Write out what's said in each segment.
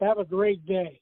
Have a great day.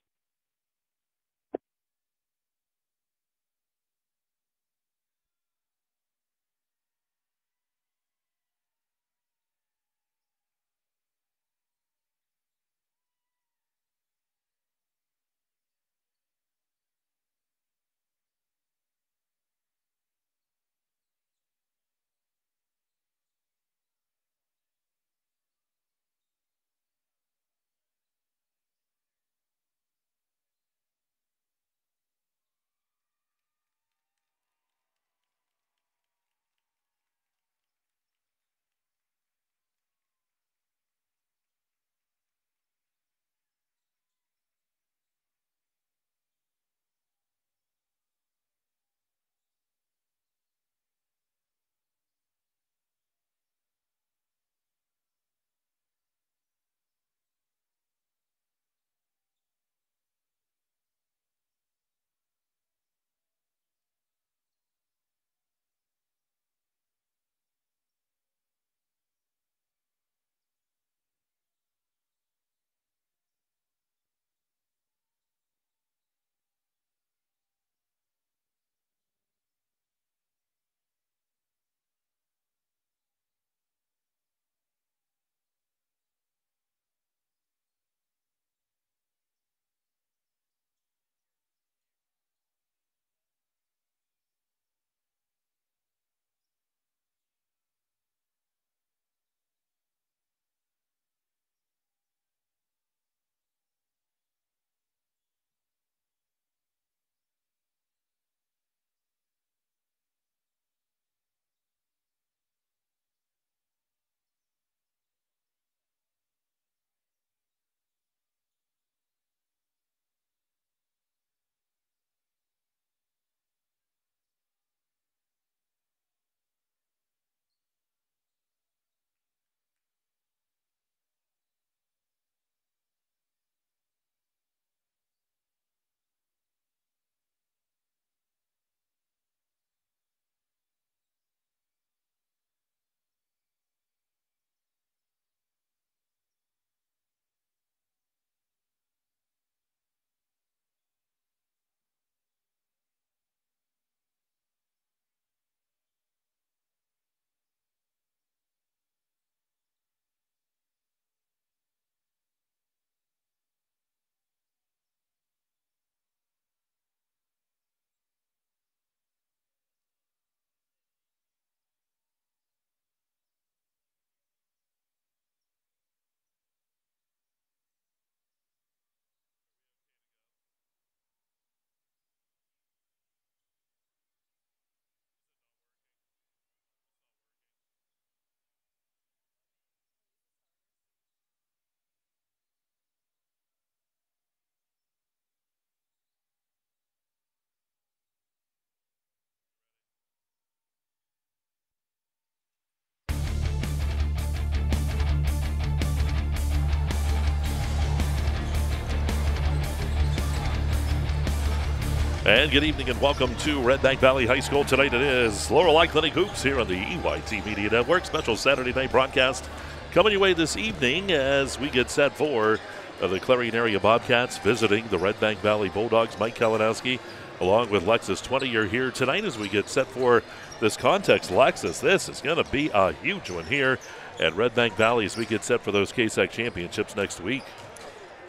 And good evening and welcome to Redbank Valley High School. Tonight it is Laurel Eye Clinic Hoops here on the EYT Media Network. Special Saturday night broadcast coming your way this evening as we get set for the Clarion Area Bobcats visiting the Redbank Valley Bulldogs. Mike Kalinowski along with Lexis Twentier are here tonight as we get set for this context. Lexis, this is going to be a huge one here at Redbank Valley as we get set for those KSAC championships next week.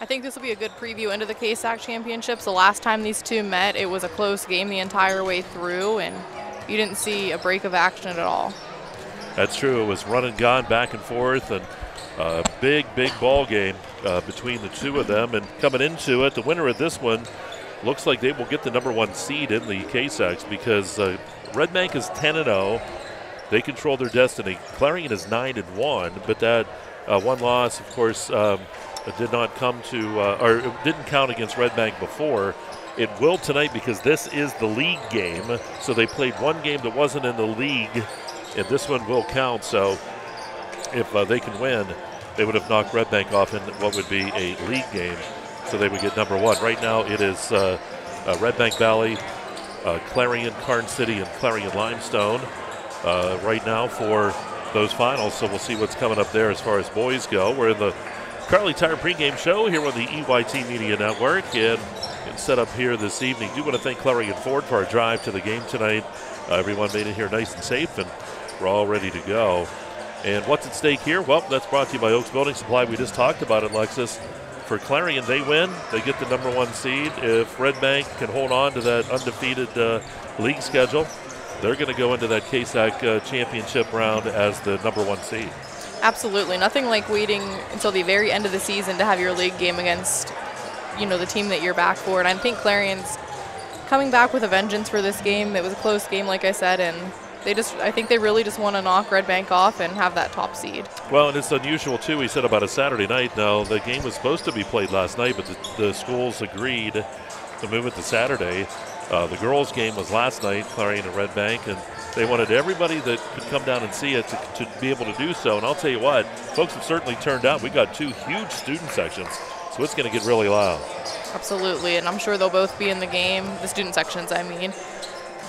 I think this will be a good preview into the KSAC championships. The last time these two met, it was a close game the entire way through, and you didn't see a break of action at all. That's true. It was run and gone back and forth, and a big, big ball game uh, between the two of them. And coming into it, the winner of this one looks like they will get the number one seed in the KSACs because uh, Redbank is 10 and 0. They control their destiny. Clarion is 9 and 1, but that uh, one loss, of course. Um, did not come to, uh, or didn't count against Redbank before. It will tonight because this is the league game. So they played one game that wasn't in the league, and this one will count. So if uh, they can win, they would have knocked Redbank off in what would be a league game. So they would get number one. Right now it is uh, uh Redbank Valley, uh, Clarion, Karns City, and Clarion Limestone uh, right now for those finals. So we'll see what's coming up there as far as boys go. We're in the Carly Tire pregame show here on the EYT Media Network. And, and set up here this evening. Do want to thank Clarion Ford for our drive to the game tonight. Uh, everyone made it here nice and safe, and we're all ready to go. And what's at stake here? Well, that's brought to you by Oaks Building Supply. We just talked about it, Lexis. For Clarion, they win. They get the number one seed. If Redbank can hold on to that undefeated uh, league schedule, they're going to go into that KSAC uh, championship round as the number one seed. Absolutely. Nothing like waiting until the very end of the season to have your league game against, you know, the team that you're back for. And I think Clarion's coming back with a vengeance for this game. It was a close game, like I said, and they just I think they really just want to knock Redbank off and have that top seed. Well, and it's unusual too. We said about a Saturday night. Now the game was supposed to be played last night, but the, the schools agreed to move it to Saturday. Uh, the girls' game was last night, Clarion and Redbank, and they wanted everybody that could come down and see it to, to be able to do so. And I'll tell you what, folks have certainly turned out. We've got two huge student sections, so it's going to get really loud. Absolutely, and I'm sure they'll both be in the game. The student sections, I mean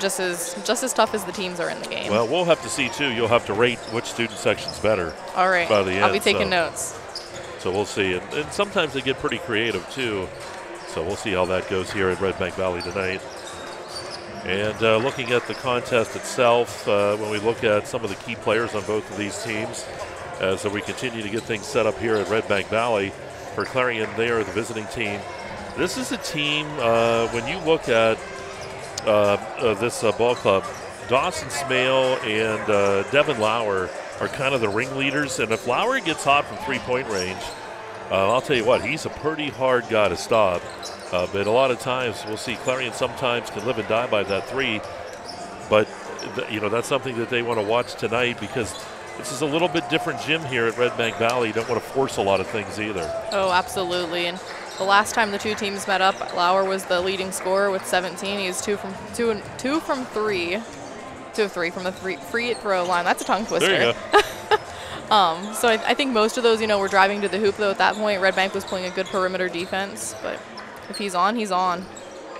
just as just as tough as the teams are in the game. Well, we'll have to see too. You'll have to rate which student section's better. All right. By the end, I'll be taking so. notes. So we'll see, and, and, sometimes they get pretty creative too. So we'll see how that goes here at Redbank Valley tonight. And uh, looking at the contest itself, uh, when we look at some of the key players on both of these teams, as we continue to get things set up here at Redbank Valley, for Clarion, they are the visiting team. This is a team, uh, when you look at uh, uh, this uh, ball club. Dawson Smale and Devin Lauer are kind of the ringleaders, and if Lauer gets hot from three-point range, I'll tell you what, he's a pretty hard guy to stop. Uh, but a lot of times we'll see Clarion sometimes can live and die by that three. But, th- you know, that's something that they want to watch tonight because this is a little bit different gym here at Redbank Valley. You don't want to force a lot of things either. Oh, absolutely. And the last time the two teams met up, Lauer was the leading scorer with 17. He was two from two and two from three, two of three from the free, free throw line. That's a tongue twister. There you go. um, so I, I, think most of those, you know, were driving to the hoop though. At that point, Redbank was playing a good perimeter defense, but if he's on, he's on.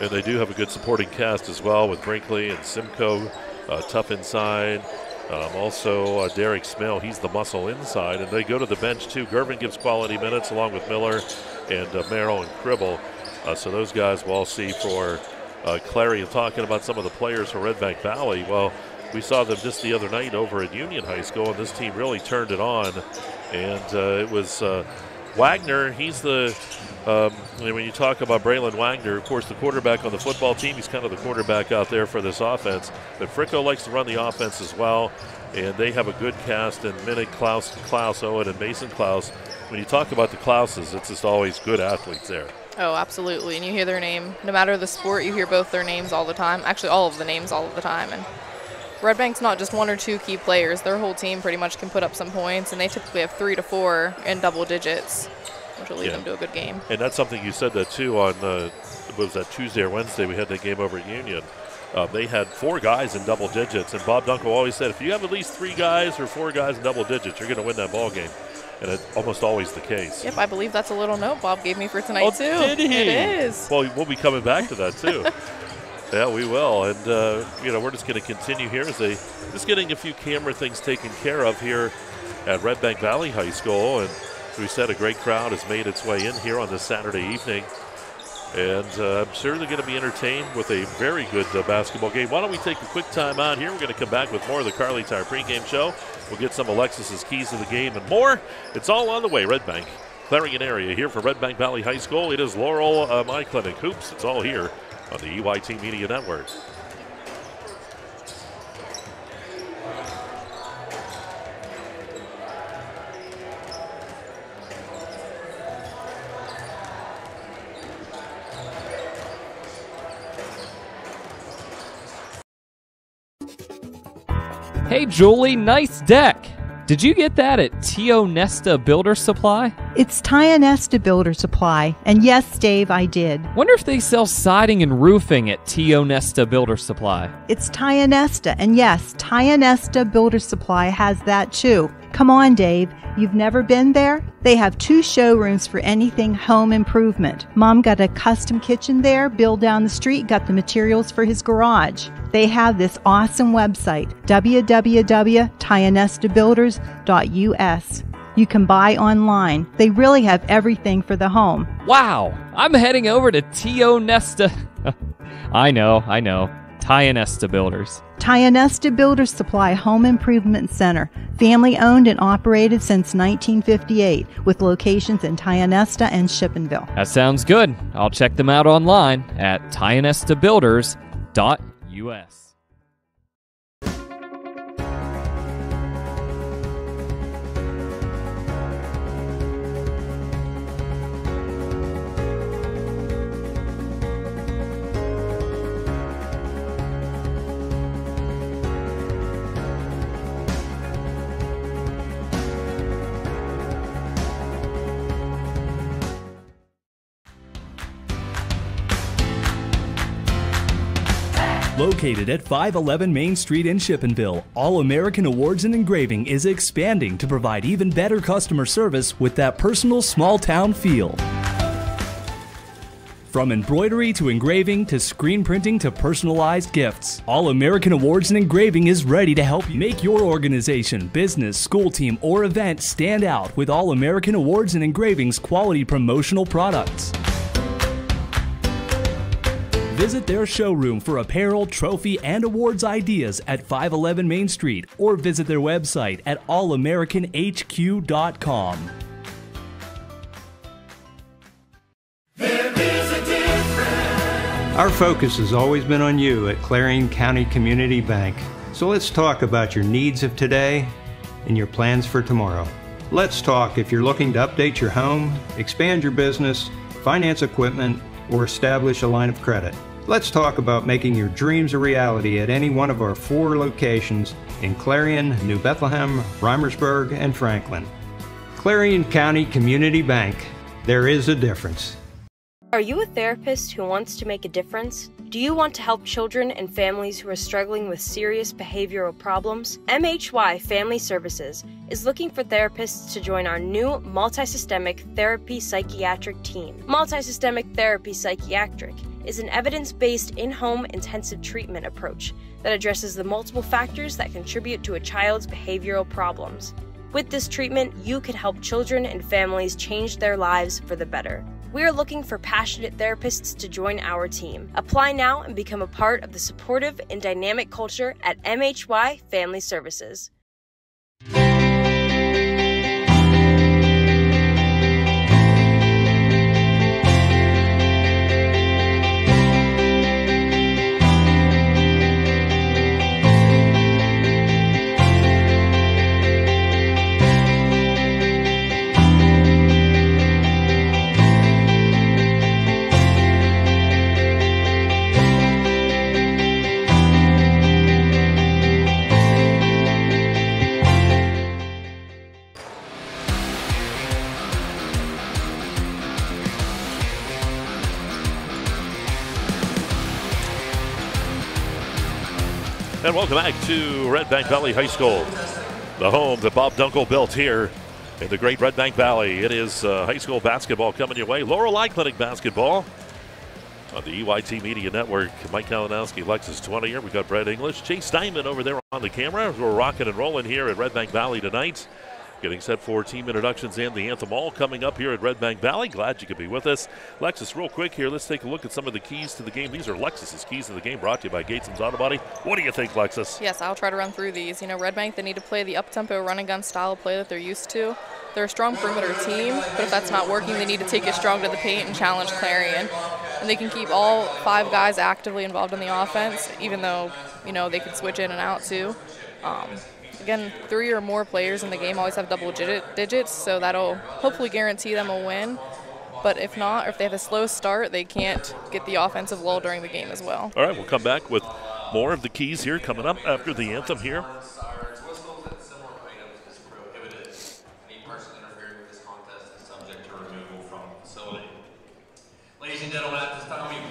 And they do have a good supporting cast as well with Brinkley and Simcoe, uh, tough inside. Um, also, uh, Derek Smale, he's the muscle inside, and they go to the bench too. Gervin gives quality minutes along with Miller and uh, Merrill and Cribble. Uh, so those guys we'll all see for uh, Clary. Talking about some of the players for Redbank Valley, well, we saw them just the other night over at Union High School, and this team really turned it on. And uh, it was Wagner. He's the um, when you talk about Braylon Wagner, of course, the quarterback on the football team, he's kind of the quarterback out there for this offense. But Fricko likes to run the offense as well, and they have a good cast in Minnick, Klaus, Klaus Owen, and Mason Klaus when you talk about the Klauses, it's just always good athletes there. Oh, absolutely. And you hear their name, no matter the sport, you hear both their names all the time. Actually, all of the names all of the time. And Redbank's not just one or two key players. Their whole team pretty much can put up some points, and they typically have three to four in double digits, which will lead yeah. them to a good game. And that's something you said that too on uh, was that Tuesday or Wednesday we had that game over at Union. Uh, they had four guys in double digits, and Bob Dunkel always said if you have at least three guys or four guys in double digits, you're going to win that ball game and it's almost always the case. Yep, I believe that's a little note Bob gave me for tonight oh, too. Did he? It is. Well, we'll be coming back to that too. yeah, we will, and uh, you know we're just going to continue here as they just getting a few camera things taken care of here at Redbank Valley High School, and as we said, a great crowd has made its way in here on this Saturday evening. And uh, I'm sure they're going to be entertained with a very good uh, basketball game. Why don't we take a quick time out here? We're going to come back with more of the Carly Tire pregame show. We'll get some Alexis's keys to the game and more. It's all on the way, Redbank. Clarion area here for Redbank Valley High School. It is Laurel uh, My Clinic Hoops. It's all here on the EYT Media Network. Hey, Julie, nice deck. Did you get that at Tio Nesta Builder Supply? It's Nesta Builder Supply, and yes, Dave, I did. Wonder if they sell siding and roofing at Tio Nesta Builder Supply. It's Nesta, and yes, Nesta Builder Supply has that too. Come on, Dave. You've never been there? They have two showrooms for anything home improvement. Mom got a custom kitchen there. Bill down the street got the materials for his garage. They have this awesome website, www.tionestabuilders.us. You can buy online. They really have everything for the home. Wow, I'm heading over to Tio Nesta. I know, I know. Tionesta Builders. Tionesta Builders Supply Home Improvement Center, family owned and operated since 1958, with locations in Tionesta and Shippenville. That sounds good. I'll check them out online at tionestabuilders.us. Located at 511 Main Street in Shippenville, All American Awards and Engraving is expanding to provide even better customer service with that personal small town feel. From embroidery to engraving to screen printing to personalized gifts, All American Awards and Engraving is ready to help you make your organization, business, school team, or event stand out with All American Awards and Engraving's quality promotional products. Visit their showroom for apparel, trophy, and awards ideas at 511 Main Street or visit their website at allamericanhq.com. Our focus has always been on you at Clarion County Community Bank. So let's talk about your needs of today and your plans for tomorrow. Let's talk if you're looking to update your home, expand your business, finance equipment, or establish a line of credit. Let's talk about making your dreams a reality at any one of our four locations in Clarion, New Bethlehem, Rimersburg, and Franklin. Clarion County Community Bank. There is a difference. Are you a therapist who wants to make a difference? Do you want to help children and families who are struggling with serious behavioral problems? MHY Family Services is looking for therapists to join our new multisystemic therapy psychiatric team. Multisystemic therapy psychiatric is an evidence based in home intensive treatment approach that addresses the multiple factors that contribute to a child's behavioral problems. With this treatment, you can help children and families change their lives for the better. We are looking for passionate therapists to join our team. Apply now and become a part of the supportive and dynamic culture at MHY Family Services. And welcome back to Redbank Valley High School, the home that Bob Dunkel built here in the great Redbank Valley. It is uh, high school basketball coming your way. Laurel Eye Clinic basketball on the EYT Media Network. Mike Kalinowski, Lexis Twentier here. We've got Brett English, Chase Diamond over there on the camera. We're rocking and rolling here at Redbank Valley tonight. Getting set for team introductions and the anthem all coming up here at Redbank Valley. Glad you could be with us. Lexis, real quick here, let's take a look at some of the keys to the game. These are Lexis's keys to the game brought to you by Gateson's Auto Body. What do you think, Lexis? Yes, I'll try to run through these. You know, Redbank, they need to play the up-tempo run and gun style of play that they're used to. They're a strong perimeter team, but if that's not working, they need to take it strong to the paint and challenge Clarion. And they can keep all five guys actively involved in the offense, even though, you know, they can switch in and out too. Um, again, three or more players in the game always have double digit digits, so that'll hopefully guarantee them a win. But if not, or if they have a slow start, they can't get the offensive lull during the game as well. All right, we'll come back with more of the keys here coming up after the anthem here. Ladies and gentlemen, at this time, will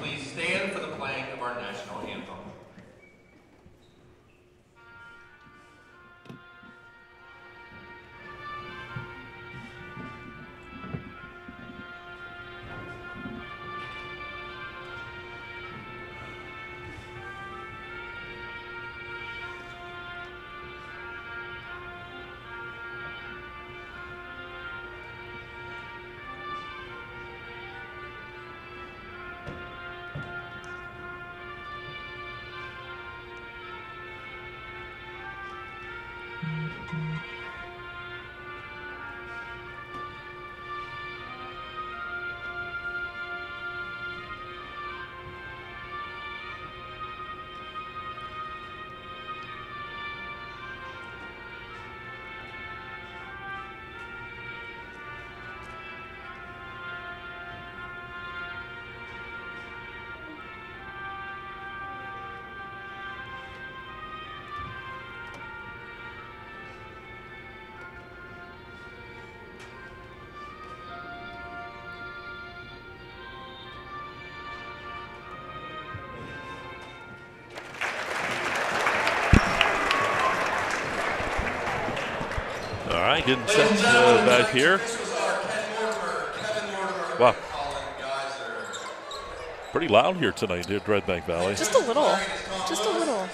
Right, getting set uh, back here. Wow. Pretty loud here tonight at Redbank Valley. Just a little. Just a little.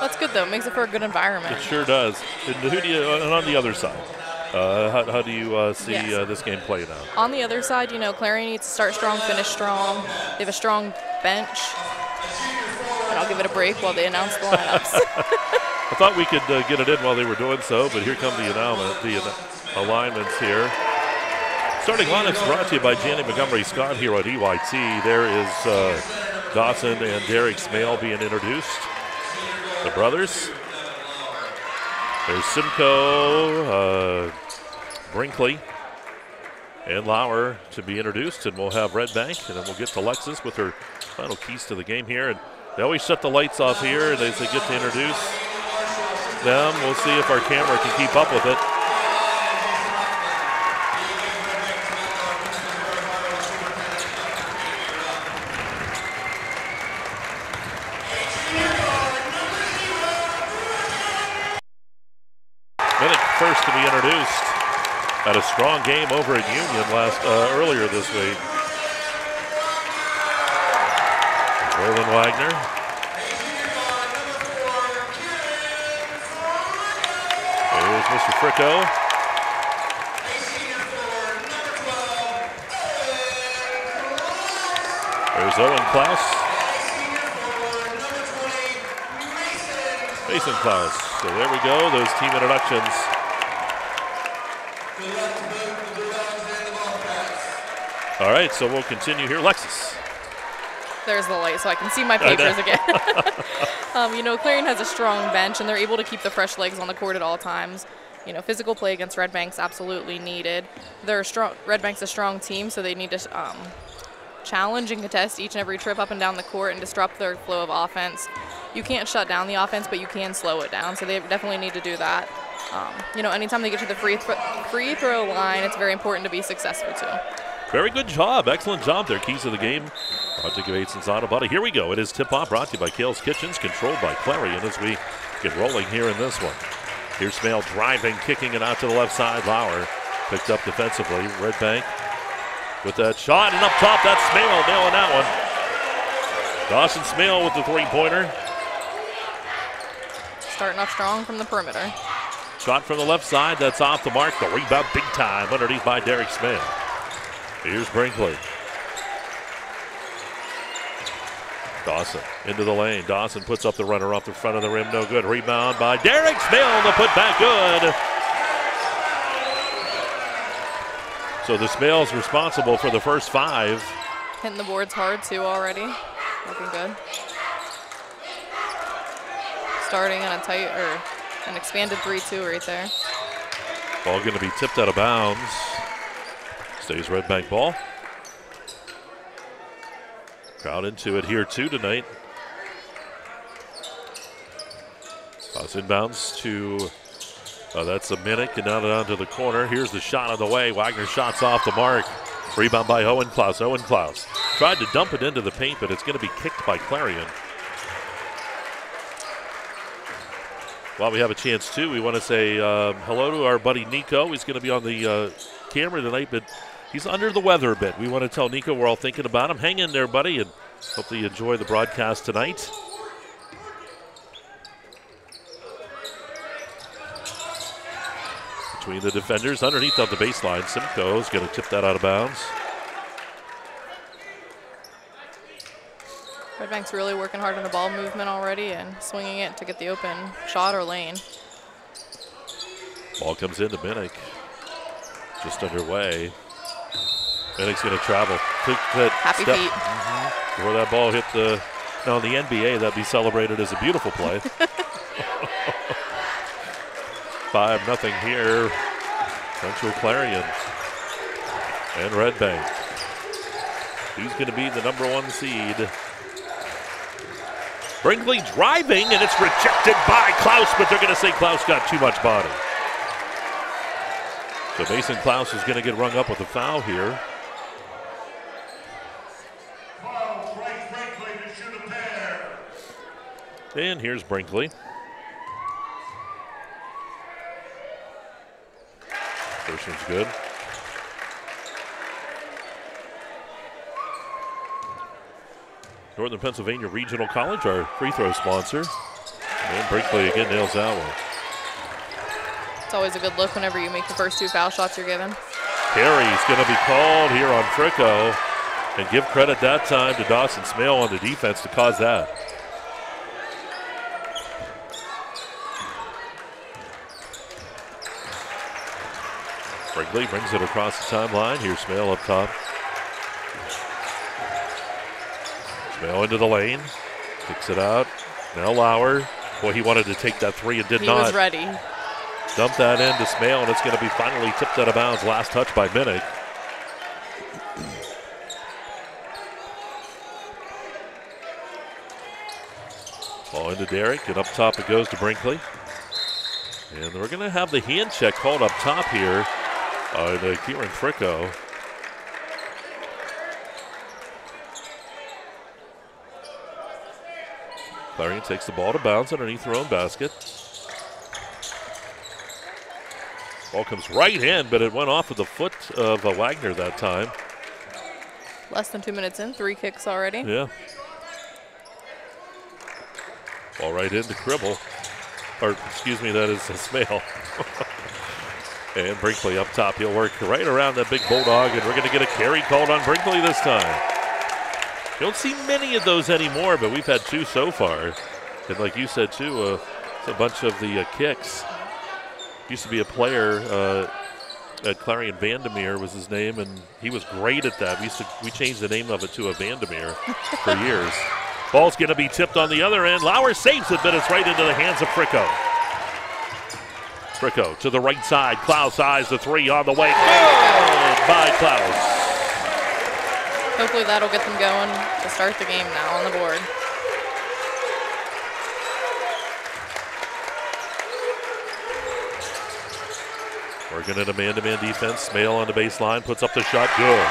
That's good though. It makes it for a good environment. It sure does. And who do you, and on the other side, uh, how, how do you uh, see Yes. uh, this game playing out? On the other side, you know, Clarion needs to start strong, finish strong. They have a strong bench. And I'll give it a break while they announce the lineups. Thought we could uh, get it in while they were doing so, but here come the the alignments here. Starting lineups brought to you by Janney Montgomery Scott here at EYT. There is uh, Dawson and Derek Smale being introduced. The brothers. There's Simcoe, uh, Brinkley, and Lauer to be introduced, and we'll have Redbank, and then we'll get to Lexis with her final keys to the game here. And they always shut the lights off here, as they get to introduce them, we'll see if our camera can keep up with it. Minnick first to be introduced. Had a strong game over at Union last uh, earlier this week. Waylon Wagner. Mr. Fricko. There's Owen Klaus. Mason Klaus. So there we go, those team introductions. All right, so we'll continue here. Lexis. There's the light, so I can see my papers again. um, you know, Clarion has a strong bench, and they're able to keep the fresh legs on the court at all times. You know, physical play against Redbank's absolutely needed. They're strong. Redbank's a strong team, so they need to um, challenge and contest each and every trip up and down the court and disrupt their flow of offense. You can't shut down the offense, but you can slow it down. So they definitely need to do that. Um, you know, anytime they get to the free thro- free throw line, it's very important to be successful too. Very good job. Excellent job there. Keys to the game. Aidson's Auto Body. Here we go. It is tip off brought to you by Kale's Kitchens, controlled by Clarion as we get rolling here in this one. Here's Smale driving, kicking it out to the left side. Lauer picked up defensively. Redbank with that shot, and up top, that's Smale nailing that one. Dawson Smale with the three pointer. Starting off strong from the perimeter. Shot from the left side, that's off the mark. The rebound big time underneath by Derek Smale. Here's Brinkley. Dawson into the lane. Dawson puts up the runner off the front of the rim. No good. Rebound by Derek Smale. The put back good. So the Smale's responsible for the first five. Hitting the boards hard too already. Looking good. Starting on a tight or an expanded 3-2 right there. Ball going to be tipped out of bounds. Stays Redbank ball. Crowd into it here too tonight. Toss inbounds to, uh, that's a minute, and down down to the corner. Here's the shot on the way. Wagner shots off the mark. Rebound by Owen Klaus. Owen Klaus tried to dump it into the paint, but it's going to be kicked by Clarion. While we have a chance too, we want to say um, hello to our buddy Nico. He's going to be on the uh, camera tonight, but he's under the weather a bit. We want to tell Nico we're all thinking about him. Hang in there, buddy, and hopefully you enjoy the broadcast tonight. Between the defenders, underneath on the baseline, Simcoe is going to tip that out of bounds. Redbank's really working hard on the ball movement already and swinging it to get the open shot or lane. Ball comes into Minnick. Just underway. Minnick's going to travel. That Happy step feet. Mm-hmm. before that ball hit the. Now in the NBA, that'd be celebrated as a beautiful play. Five nothing here. Central Clarion and Redbank. Who's going to be the number one seed? Brinkley driving, and it's rejected by Klaus, but they're going to say Klaus got too much body. So Mason Klaus is going to get rung up with a foul here. And here's Brinkley. First one's good. Northern Pennsylvania Regional College, our free throw sponsor. And Brinkley again nails that one. It's always a good look whenever you make the first two foul shots you're given. Carey's going to be called here on Fricko. And give credit that time to Dawson Smale on the defense to cause that. Brinkley brings it across the timeline. Here's Smale up top. Smale into the lane. Kicks it out. Now Lauer. Boy, he wanted to take that three and did he not. was ready. Dump that in to Smale, and it's going to be finally tipped out of bounds. Last touch by Minnick. Ball into Derek, and up top it goes to Brinkley. And we're going to have the hand check called up top here uh, to Kieran Fricko. Clarion takes the ball to bounce underneath their own basket. Ball comes right in, but it went off of the foot of uh, Wagner that time. Less than two minutes in, three kicks already. Yeah. Ball right into Cribble. Or, excuse me, that is a Smale. and Brinkley up top. He'll work right around that big Bulldog, and we're going to get a carry called on Brinkley this time. Don't see many of those anymore, but we've had two so far. And like you said, too, uh, it's a bunch of the uh, kicks. Used to be a player uh, at Clarion Vandermeer was his name, and he was great at that. We used to we changed the name of it to a Vandermeer for years. Ball's going to be tipped on the other end. Lauer saves it, but it's right into the hands of Fricko. Fricko to the right side. Klaus eyes the three on the way. Good by Klaus. Hopefully that'll get them going to start the game now on the board. Working in a man-to-man defense. Smale on the baseline, puts up the shot. Good.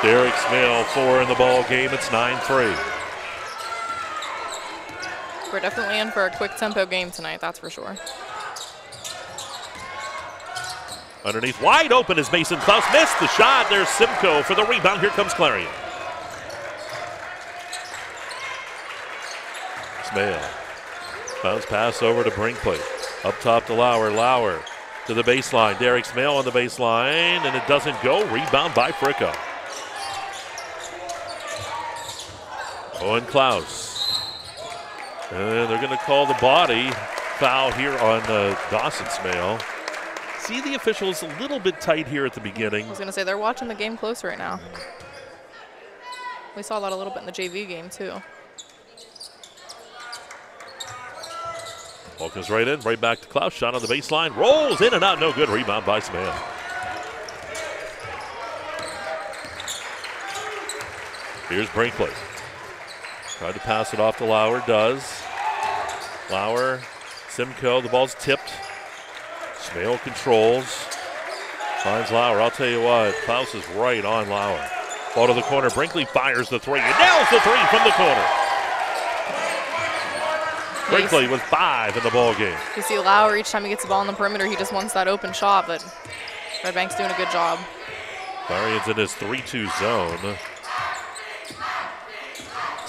Derek Smale, four in the ball game. It's 9-3. We're definitely in for a quick tempo game tonight, that's for sure. Underneath, wide open is Mason Klaus. Missed the shot. There's Simcoe for the rebound. Here comes Clarion. Smale. Bounce pass over to Brinkley. Up top to Lauer. Lauer to the baseline. Derek Smale on the baseline, and it doesn't go. Rebound by Fricko. Owen Klaus. And they're going to call the body foul here on uh, Dawson Smale. See the officials a little bit tight here at the beginning. I was going to say they're watching the game close right now. We saw that a little bit in the JV game too. Ball comes right in, right back to Klaus. Shot on the baseline, rolls in and out, no good. Rebound by Smale. Here's Brinkley. Tried to pass it off to Lauer, does. Lauer, Simcoe, the ball's tipped. Smale controls. Finds Lauer. I'll tell you what, Klaus is right on Lauer. Ball to the corner. Brinkley fires the three and nails the three from the corner. Brinkley with five in the ball game. You see Lauer each time he gets the ball on the perimeter, he just wants that open shot, but Redbank's doing a good job. Clarion's in his 3-2 zone.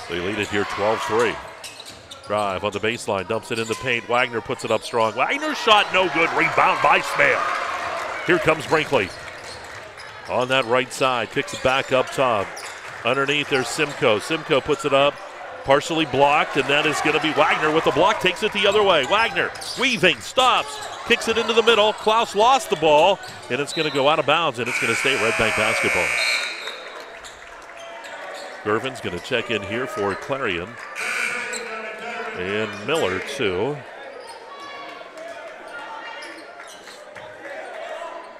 They lead it here 12-3. Drive on the baseline, dumps it in the paint. Wagner puts it up strong. Wagner's shot no good. Rebound by Smale. Here comes Brinkley. On that right side, kicks it back up top. Underneath there's Simcoe. Simcoe puts it up. partially blocked, and that is going to be Wagner with the block. Takes it the other way. Wagner weaving, stops, kicks it into the middle. Klaus lost the ball, and it's going to go out of bounds, and it's going to stay Redbank basketball. Gervin's going to check in here for Clarion. And Miller, too.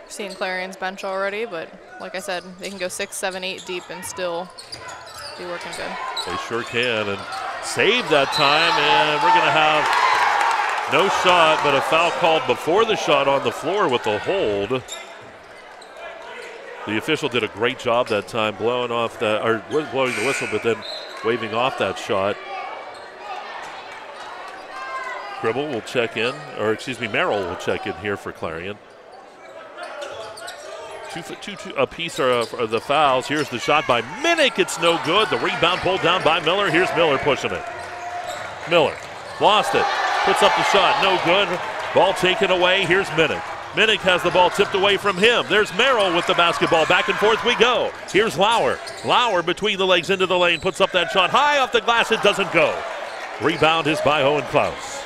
Seen Clarion's bench already, but like I said, they can go six, seven, eight deep and still be working good. They sure can. And save that time, and we're going to have no shot, but a foul called before the shot on the floor with the hold. The official did a great job that time, blowing off that, or blowing the whistle, but then waving off that shot. Cribble will check in, or excuse me, Merrill will check in here for Clarion. Two, two, two a piece of the fouls. Here's the shot by Minnick. It's no good. The rebound pulled down by Miller. Here's Miller pushing it. Miller lost it. Puts up the shot. No good. Ball taken away. Here's Minnick. Minnick has the ball tipped away from him. There's Merrill with the basketball. Back and forth we go. Here's Lauer. Lauer between the legs into the lane. Puts up that shot high off the glass. It doesn't go. Rebound is by Owen Klaus.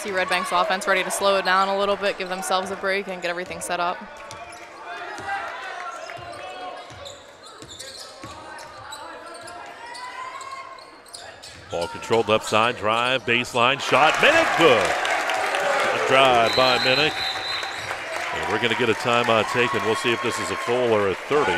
See Redbank's offense ready to slow it down a little bit, give themselves a break, and get everything set up. Ball controlled left side, drive, baseline, shot, Minnick, good drive by Minnick. And we're going to get a timeout taken. We'll see if this is a full or a 30.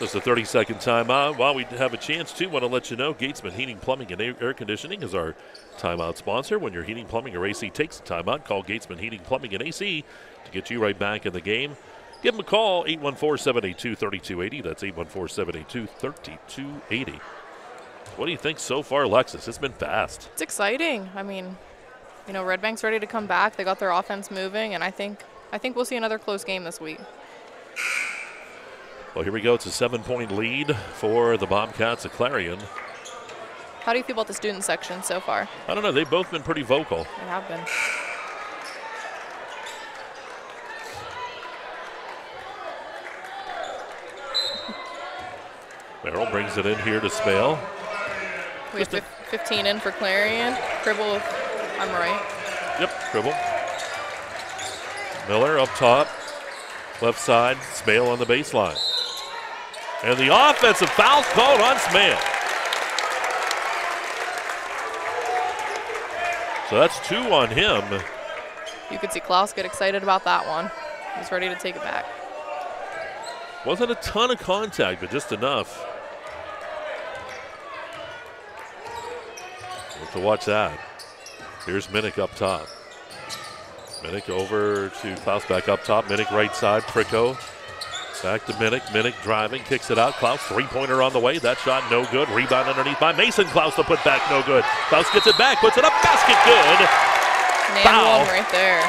Just a 30 second timeout. While we have a chance to, want to let you know Gatesman Heating, Plumbing, and Air Conditioning is our timeout sponsor. When your heating, plumbing, or AC takes a timeout, call Gatesman Heating, Plumbing, and AC to get you right back in the game. Give them a call, 814 782 3280. That's 814 782 3280. What do you think so far, Lexis? It's been fast. It's exciting. I mean, you know, Redbank's ready to come back. They got their offense moving, and I think I think we'll see another close game this week. Well, here we go. It's a seven-point lead for the Bobcats of Clarion. How do you feel about the student section so far? I don't know. They've both been pretty vocal. They have been. Merrill brings it in here to Smale. We have 15 in for Clarion. Cribble I'm right. Yep, Cribble. Miller up top, left side, Smale on the baseline. And the offensive foul called on Smale. So that's two on him. You could see Klaus get excited about that one. He's ready to take it back. Wasn't a ton of contact, but just enough. We'll to watch that. Here's Minnick up top. Minnick over to Klaus back up top. Minnick right side. Fricko back to Minnick. Minnick driving, kicks it out. Klaus three pointer on the way. That shot no good. Rebound underneath by Mason Klaus to put back no good. Klaus gets it back, puts it up. Basket good. Foul right there.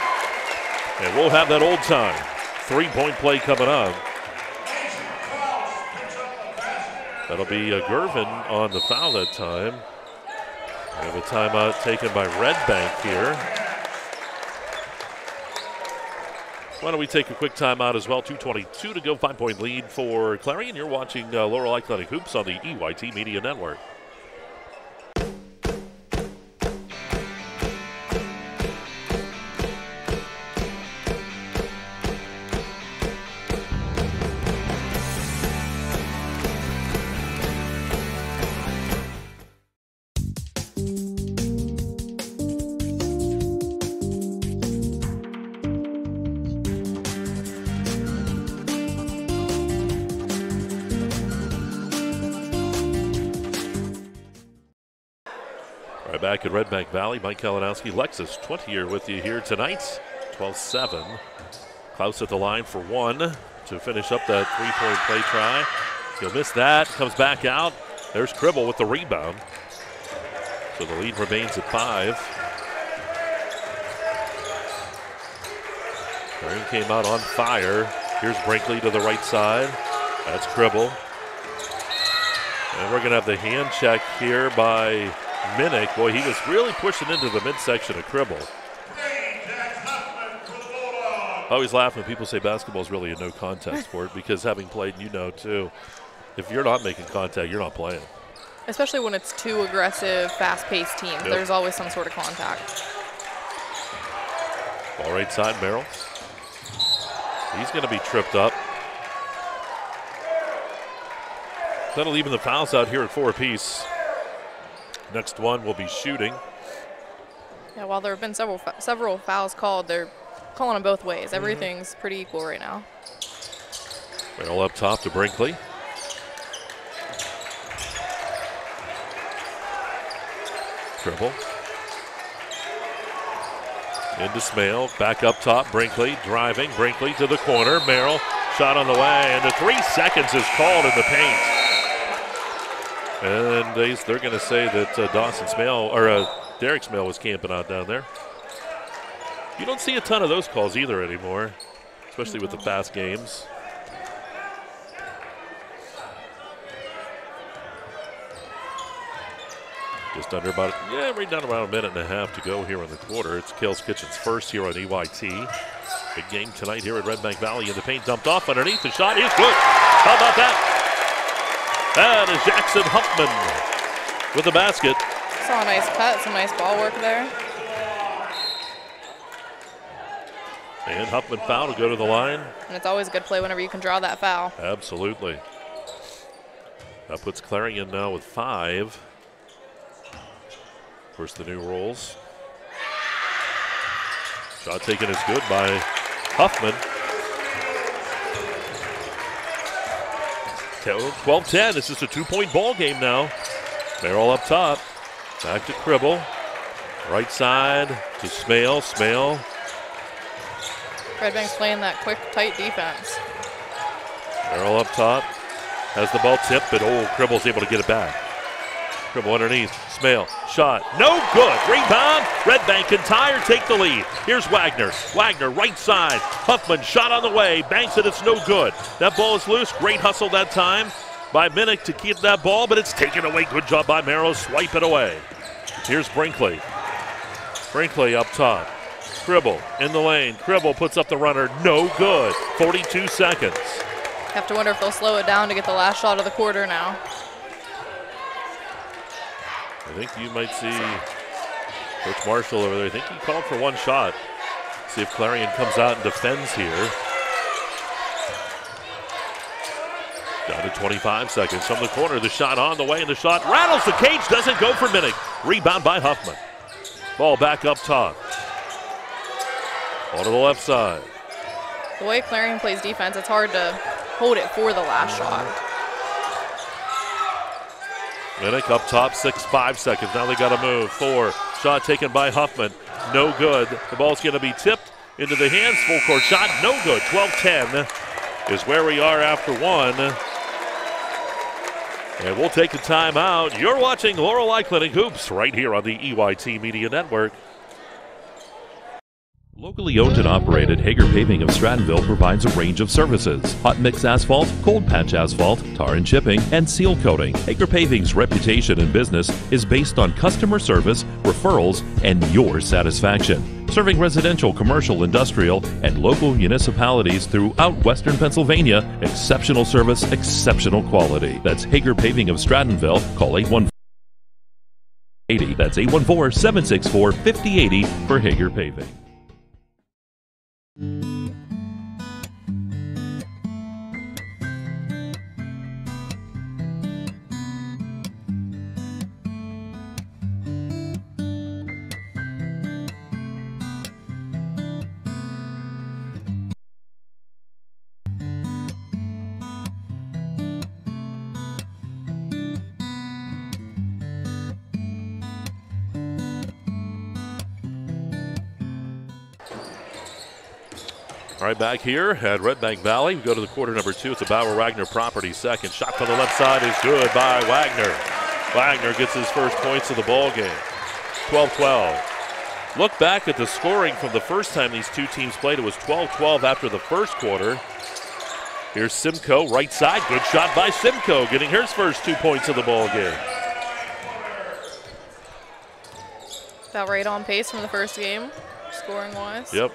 And we'll have that old time three point play coming up. That'll be a Gervin on the foul that time. We have a timeout taken by Redbank here. Why don't we take a quick timeout as well? 2.22 to go, five point lead for Clarion. You're watching uh, Laurel Athletic Hoops on the EYT Media Network. Redbank Valley. Mike Kalinowski, Lexis Twentier year with you here tonight. 12 7. Klaus at the line for one to finish up that three point play try. He'll miss that, comes back out. There's Cribble with the rebound. So the lead remains at five. Green came out on fire. Here's Brinkley to the right side. That's Cribble. And we're going to have the hand check here by Minnick, boy, he was really pushing into the midsection of Cribble. I always laugh when people say basketball is really a no contact sport because having played, you know too. if you're not making contact, you're not playing. Especially when it's two aggressive, fast-paced teams. Yep. There's always some sort of contact. Ball right side, Merrill. He's going to be tripped up. That'll even the fouls out here at four apiece. Next one will be shooting. Yeah, while there have been several several fouls called, they're calling them both Mm-hmm. ways. Everything's pretty equal right now. Merrill up top to Brinkley. Dribble. Into Smale, back up top, Brinkley driving, Brinkley to the corner, Merrill, shot on the way, and the three seconds is called in the paint. And they, they're going to say that uh, Dawson Smale, or uh, Derek Smale was camping out down there. You don't see a ton of those calls either anymore, especially with the fast games. Just under about, yeah, right down about a minute and a half to go here in the quarter. It's Kales Kitchen's first here on EYT. Big game tonight here at Redbank Valley, and the paint dumped off underneath. The shot is good. How about that? That is Jackson Huffman with the basket. Saw a nice cut, some nice ball work there. And Huffman foul to go to the line. And it's always a good play whenever you can draw that foul. Absolutely. That puts Clarion now with five. Of course, the new rules. Shot taken is good by Huffman. 12 10. This is a two point ball game now. Merrill up top. Back to Cribble. Right side to Smale. Smale Redbank's playing that quick, tight defense. Merrill up top. Has the ball tipped, but oh, Cribble's able to get it back. Cribble underneath. Smale. Shot. No good. Rebound. Redbank and Tire take the lead. Here's Wagner. Wagner right side. Huffman shot on the way. Banks it. It's no good. That ball is loose. Great hustle that time by Minnick to keep that ball, but it's taken away. Good job by Merrill. Swipe it away. Here's Brinkley. Brinkley up top. Cribble in the lane. Cribble puts up the runner. No good. 42 seconds. Have to wonder if they'll slow it down to get the last shot of the quarter now. I think you might see Coach Marshall over there. I think he called for one shot. See if Clarion comes out and defends here. Down to 25 seconds from the corner. The shot on the way, and the shot rattles the cage. Doesn't go for Minnick. Rebound by Huffman. Ball back up top. Ball to the left side. The way Clarion plays defense, it's hard to hold it for the last mm-hmm. shot. Minnick up top, six, five seconds. Now they got to move. Four. Shot taken by Huffman. No good. The ball's going to be tipped into the hands. Full court shot. No good. 12 10 is where we are after one. And we'll take a timeout. You're watching Laurel Eye Clinic Hoops right here on the EYT Media Network. Locally owned and operated, Hager Paving of Strattanville provides a range of services hot mix asphalt, cold patch asphalt, tar and chipping, and seal coating. Hager Paving's reputation and business is based on customer service, referrals, and your satisfaction. Serving residential, commercial, industrial, and local municipalities throughout western Pennsylvania, exceptional service, exceptional quality. That's Hager Paving of Strattanville. Call 814 80. That's 814 764 5080 for Hager Paving. Right, back here at Redbank Valley. We go to the quarter number two. It's a Bauer Wagner property. Second shot from the left side is good by Wagner. Wagner gets his first points of the ball game. 12-12. Look back at the scoring from the first time these two teams played. It was 12-12 after the first quarter. Here's Simcoe, right side. Good shot by Simcoe, getting his first two points of the ball game. About right on pace from the first game, scoring wise. Yep.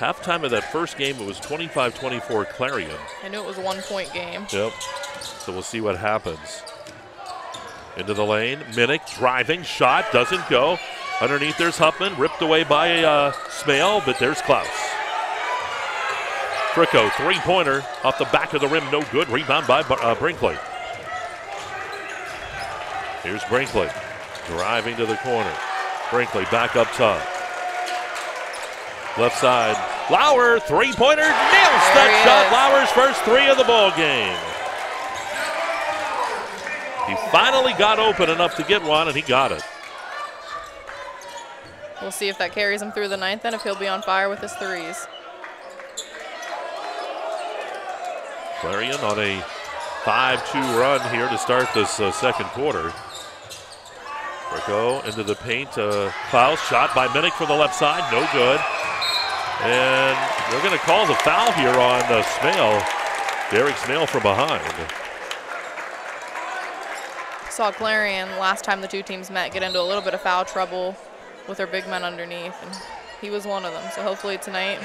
Halftime of that first game, it was 25 24 Clarion. I knew it was a one point game. Yep. So we'll see what happens. Into the lane. Minnick driving. Shot doesn't go. Underneath there's Huffman. Ripped away by uh, Smale, but there's Klaus. Fricko, three pointer off the back of the rim. No good. Rebound by uh, Brinkley. Here's Brinkley driving to the corner. Brinkley back up top. Left side. Lauer, three pointer, nails that shot. is. Lauer's first three of the ball game. He finally got open enough to get one, and he got it. We'll see if that carries him through the ninth and if he'll be on fire with his threes. Clarion on a 5-2 run here to start this uh, second quarter. Rico into the paint. Uh, Klaus shot by Minnick from the left side. No good. And they're going to call the foul here on uh, Smale. Derek Smale from behind. Saw Clarion last time the two teams met get into a little bit of foul trouble with their big men underneath, and he was one of them. So hopefully tonight,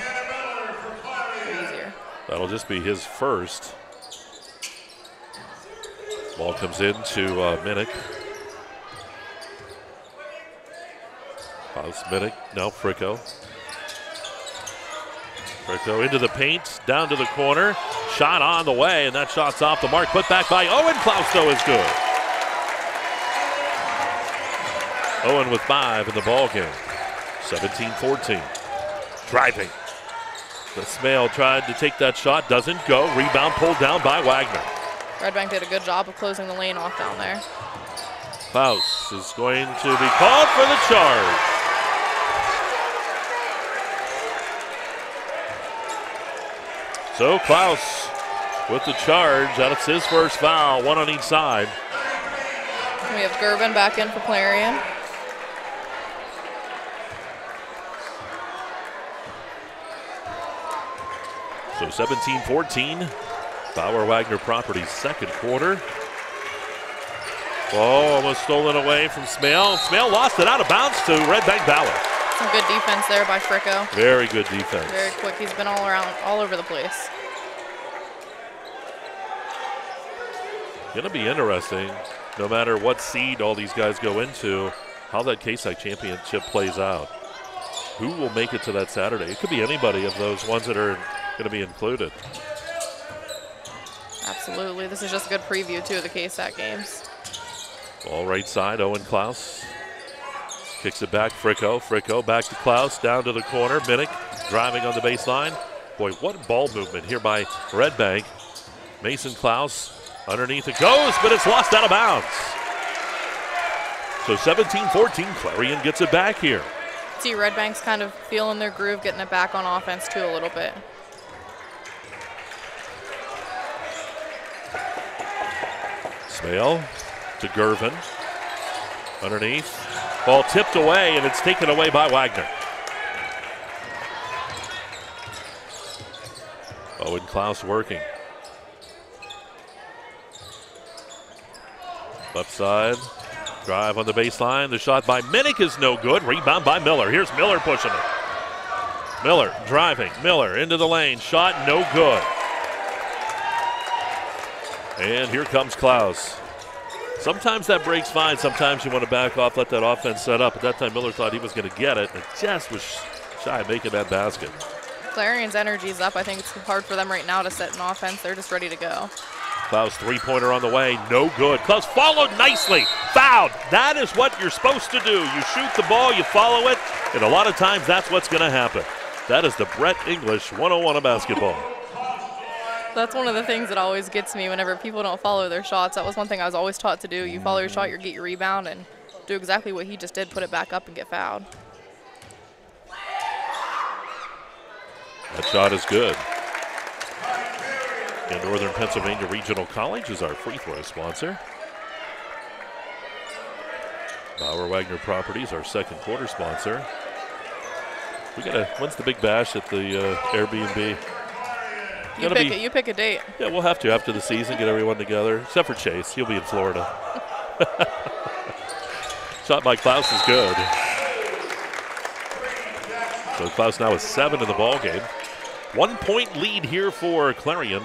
easier. That'll just be his first. Ball comes in to uh, Minnick. Klaus Minnick, now Fricko. Fricko into the paint, down to the corner. Shot on the way, and that shot's off the mark. Put back by Owen. Klaus, though, is good. Owen with five in the ball game. 17-14. Driving. The Smale tried to take that shot, doesn't go. Rebound pulled down by Wagner. Redbank did a good job of closing the lane off down there. Klaus is going to be called for the charge. So Klaus with the charge. That's his first foul, one on each side. We have Gervin back in for Clarion. So 17 14. Bauer Wagner Properties second quarter. Ball almost stolen away from Smale. Smale lost it out of bounds to Redbank Bauer. Some good defense there by Fricko. Very good defense. Very quick. He's been all around, all over the place. Going to be interesting, no matter what seed all these guys go into, how that KSAC championship plays out. Who will make it to that Saturday? It could be anybody of those ones that are going to be included. Absolutely. This is just a good preview, too, of the KSAC games. Ball right side, Owen Klaus. Kicks it back, Fricko. Fricko back to Klaus, down to the corner. Minnick driving on the baseline. Boy, what ball movement here by Redbank. Mason Klaus underneath it goes, but it's lost out of bounds. So 17 14, Clarion gets it back here. See Redbank's kind of feeling their groove, getting it back on offense, too, a little bit. Smale to Gervin. Underneath. Ball tipped away, and it's taken away by Wagner. Owen Klaus working. Left side. Drive on the baseline. The shot by Minnick is no good. Rebound by Miller. Here's Miller pushing it. Miller driving. Miller into the lane. Shot no good. And here comes Klaus. Sometimes that breaks fine. Sometimes you want to back off, let that offense set up. At that time, Miller thought he was going to get it and just was shy of making that basket. Clarion's energy is up. I think it's hard for them right now to set an offense. They're just ready to go. Klaus three pointer on the way, no good. Klaus followed nicely, fouled. That is what you're supposed to do. You shoot the ball, you follow it, and a lot of times that's what's going to happen. That is the Brett English 101 of basketball. That's one of the things that always gets me whenever people don't follow their shots. That was one thing I was always taught to do. You follow your shot, you get your rebound, and do exactly what he just did, put it back up and get fouled. That shot is good. And Northern Pennsylvania Regional College is our free throw sponsor. Bauer Wagner Properties, our second quarter sponsor. We gotta. When's the big bash at the uh, Airbnb? You pick be- it. You pick a date. Yeah, we'll have to after the season get everyone together, except for Chase. He'll be in Florida. Shot by Klaus is good. So Klaus now is seven in the ball game. One point lead here for Clarion.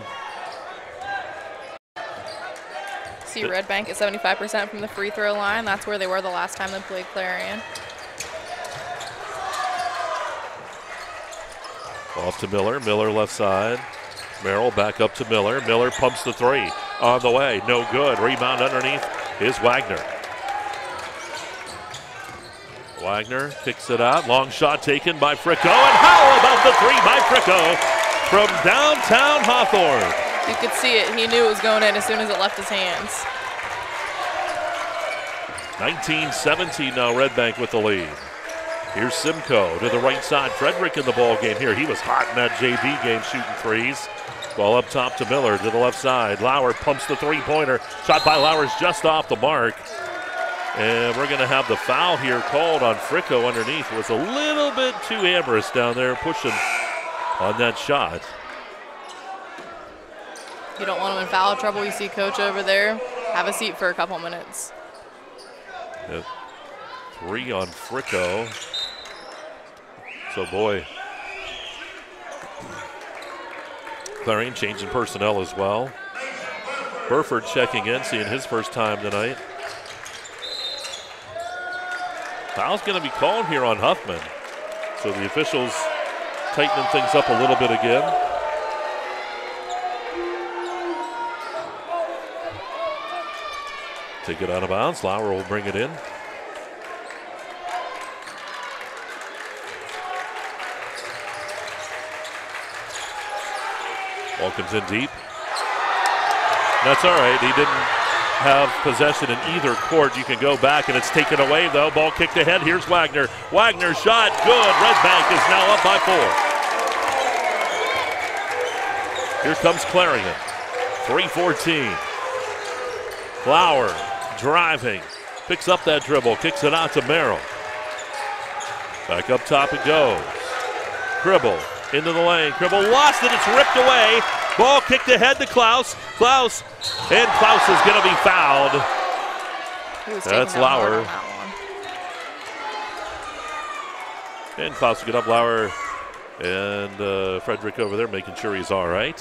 See Redbank at 75% from the free throw line. That's where they were the last time they played Clarion. Off to Miller. Miller left side. Merrill back up to Miller. Miller pumps the three. On the way. No good. Rebound underneath is Wagner. Wagner kicks it out. Long shot taken by Fricko. And how about the three by Fricko from downtown Hawthorne? You could see it. He knew it was going in as soon as it left his hands. 19-17 now Redbank with the lead. Here's Simcoe to the right side. Frederick in the ball game here. He was hot in that JV game shooting threes. Ball up top to Miller to the left side. Lauer pumps the three-pointer. Shot by Lauer's just off the mark. And we're going to have the foul here called on Fricko underneath. Was a little bit too amorous down there pushing on that shot. You don't want him in foul trouble. You see coach over there. Have a seat for a couple minutes. Three on Fricko. So, boy, Clarion changing personnel as well. Burford checking in, seeing his first time tonight. Foul's going to be called here on Huffman. So the officials tightening things up a little bit again. Take it out of bounds. Lauer will bring it in. Comes in deep. That's all right. He didn't have possession in either court. You can go back, and it's taken away, though. Ball kicked ahead. Here's Wagner. Wagner shot. Good. Redbank is now up by four. Here comes Clarion. 314. Lauer driving. Picks up that dribble. Kicks it out to Merrill. Back up top it goes. Cribble into the lane. Cribble lost it. It's ripped away. Ball kicked ahead to Klaus. Klaus. And Klaus is going to be fouled. That's Lauer. That and Klaus will get up Lauer. And uh, Frederick over there making sure he's all right.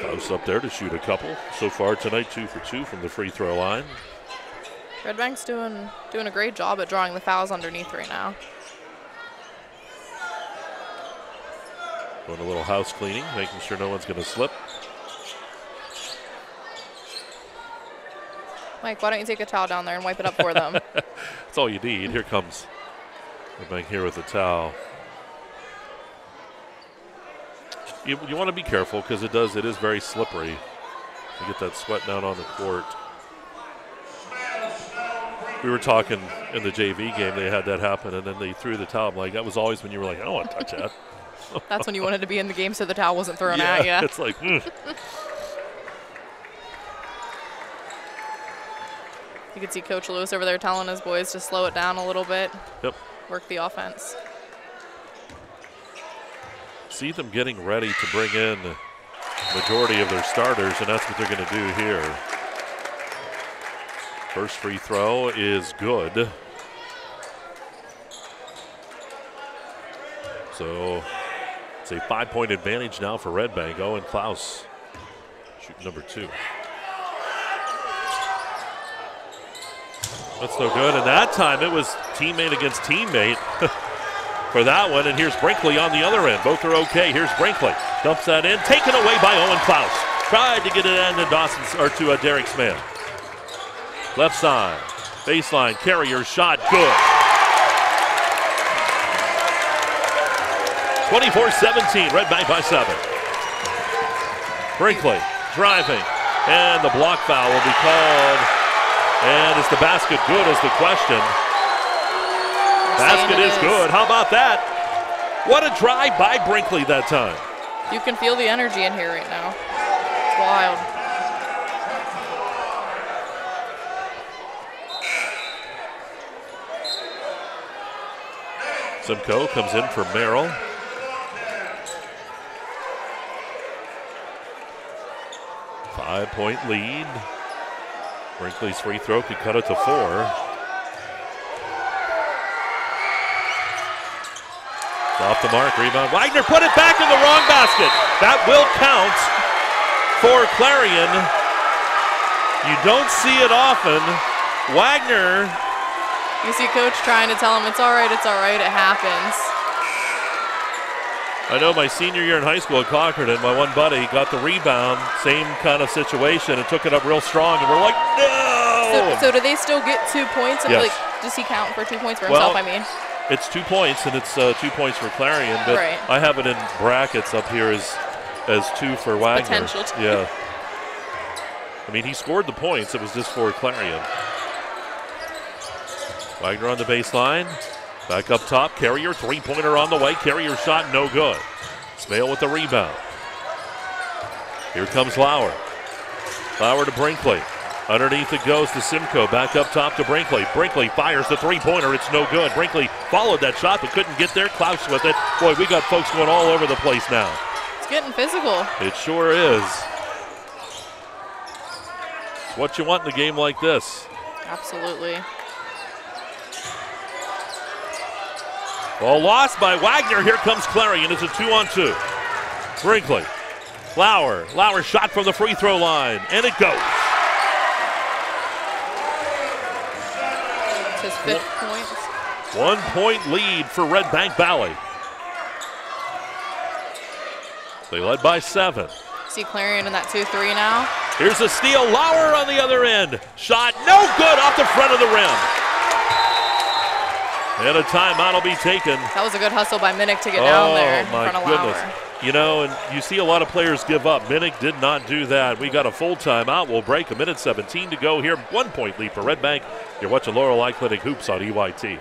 Klaus up there to shoot a couple. So far tonight, two for two from the free throw line. Redbank's doing doing a great job at drawing the fouls underneath right now. Doing a little house cleaning, making sure no one's going to slip. Mike, why don't you take a towel down there and wipe it up for them? That's all you need. Here comes Redbank here with the towel. You, you want to be careful because it does. It is very slippery. You get that sweat down on the court. We were talking in the JV game. They had that happen, and then they threw the towel. I'm like, that was always when you were like, I don't want to touch that. That's when you wanted to be in the game so the towel wasn't thrown yeah, at you. It's like, mm. You could see Coach Lewis over there telling his boys to slow it down a little bit. Yep. Work the offense. see them getting ready to bring in the majority of their starters, and that's what they're going to do here. First free throw is good. So it's a five point advantage now for Redbank. Owen Klaus shooting number two. That's no good. And that time it was teammate against teammate for that one. And here's Brinkley on the other end. Both are okay. Here's Brinkley. Dumps that in. Taken away by Owen Klaus. Tried to get it in to Dawson or to uh, Derek Smith. Left side. Baseline. Carrier shot. Good. 24-17. Redbank by seven. Brinkley driving. And the block foul will be called. And is the basket good is the question. Basket is good. How about that? What a drive by Brinkley that time. You can feel the energy in here right now. It's wild. Simcoe comes in for Merrill. Five point lead. Brinkley's free throw could cut it to four. Off the mark, rebound. Wagner put it back in the wrong basket. That will count for Clarion. You don't see it often. Wagner you see coach trying to tell him it's all right, it's all right, it happens. I know my senior year in high school at Concordia, my one buddy got the rebound, same kind of situation, and took it up real strong, and we're like, no! So, so do they still get two points? Yes. Like, does he count for two points for Well, himself? I mean, It's two points, and it's uh, two points for Clarion, but Right. I have it in brackets up here as as two for Wagner. potential two. Yeah. I mean, he scored the points. It was just for Clarion. Wagner on the baseline. Back up top. Carrier, three pointer on the way. Carrier shot, no good. Smale with the rebound. Here comes Lauer. Lauer to Brinkley. Underneath it goes to Simcoe. Back up top to Brinkley. Brinkley fires the three pointer. It's no good. Brinkley followed that shot but couldn't get there. Klaus with it. Boy, we got folks going all over the place now. it's getting physical. It sure is. It's what you want in a game like this. Absolutely. Ball lost by Wagner. Here comes Clarion. It's a two on two. Brinkley. Lauer. Lauer shot from the free throw line. And it goes. It's his fifth points. One point lead for Redbank Valley. They led by seven. See Clarion in that 2 3 now. Here's a steal. Lauer on the other end. Shot no good off the front of the rim. And a timeout will be taken. That was a good hustle by Minnick to get down oh, there in Oh, my front of goodness. Lauer. You know, and you see a lot of players give up. Minnick did not do that. We got a full timeout. We'll break a minute 17 to go here. One point lead for Redbank. You're watching Laurel Eye Clinic Hoops on EYT.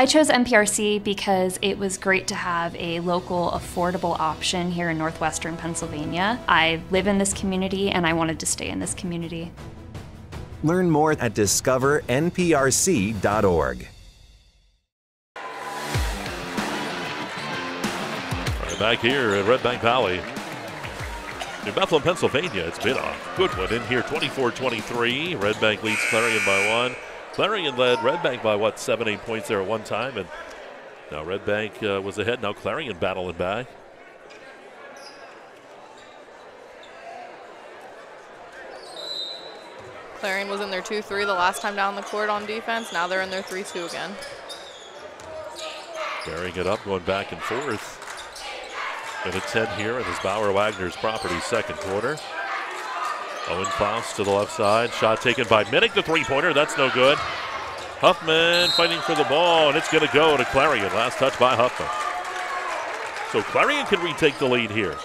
I chose NPRC because it was great to have a local, affordable option here in northwestern Pennsylvania. I live in this community and I wanted to stay in this community. Learn more at discovernprc.org. Right back here at Redbank Valley. New Bethlehem, Pennsylvania. It's been a good one in here. 24 23. Redbank leads Clarion by one. Clarion led Redbank by what, seven, eight points there at one time. And now Redbank uh, was ahead. Now Clarion battling back. Clarion was in their 2 3 the last time down the court on defense. Now they're in their 3 2 again. Carrying it up, going back and forth. And a 10 here in this Bauer Wagner's property, second quarter. Owen Klaus to the left side. Shot taken by Minnick, the three pointer. That's no good. Huffman fighting for the ball, and it's going to go to Clarion. Last touch by Huffman. So Clarion can retake the lead here.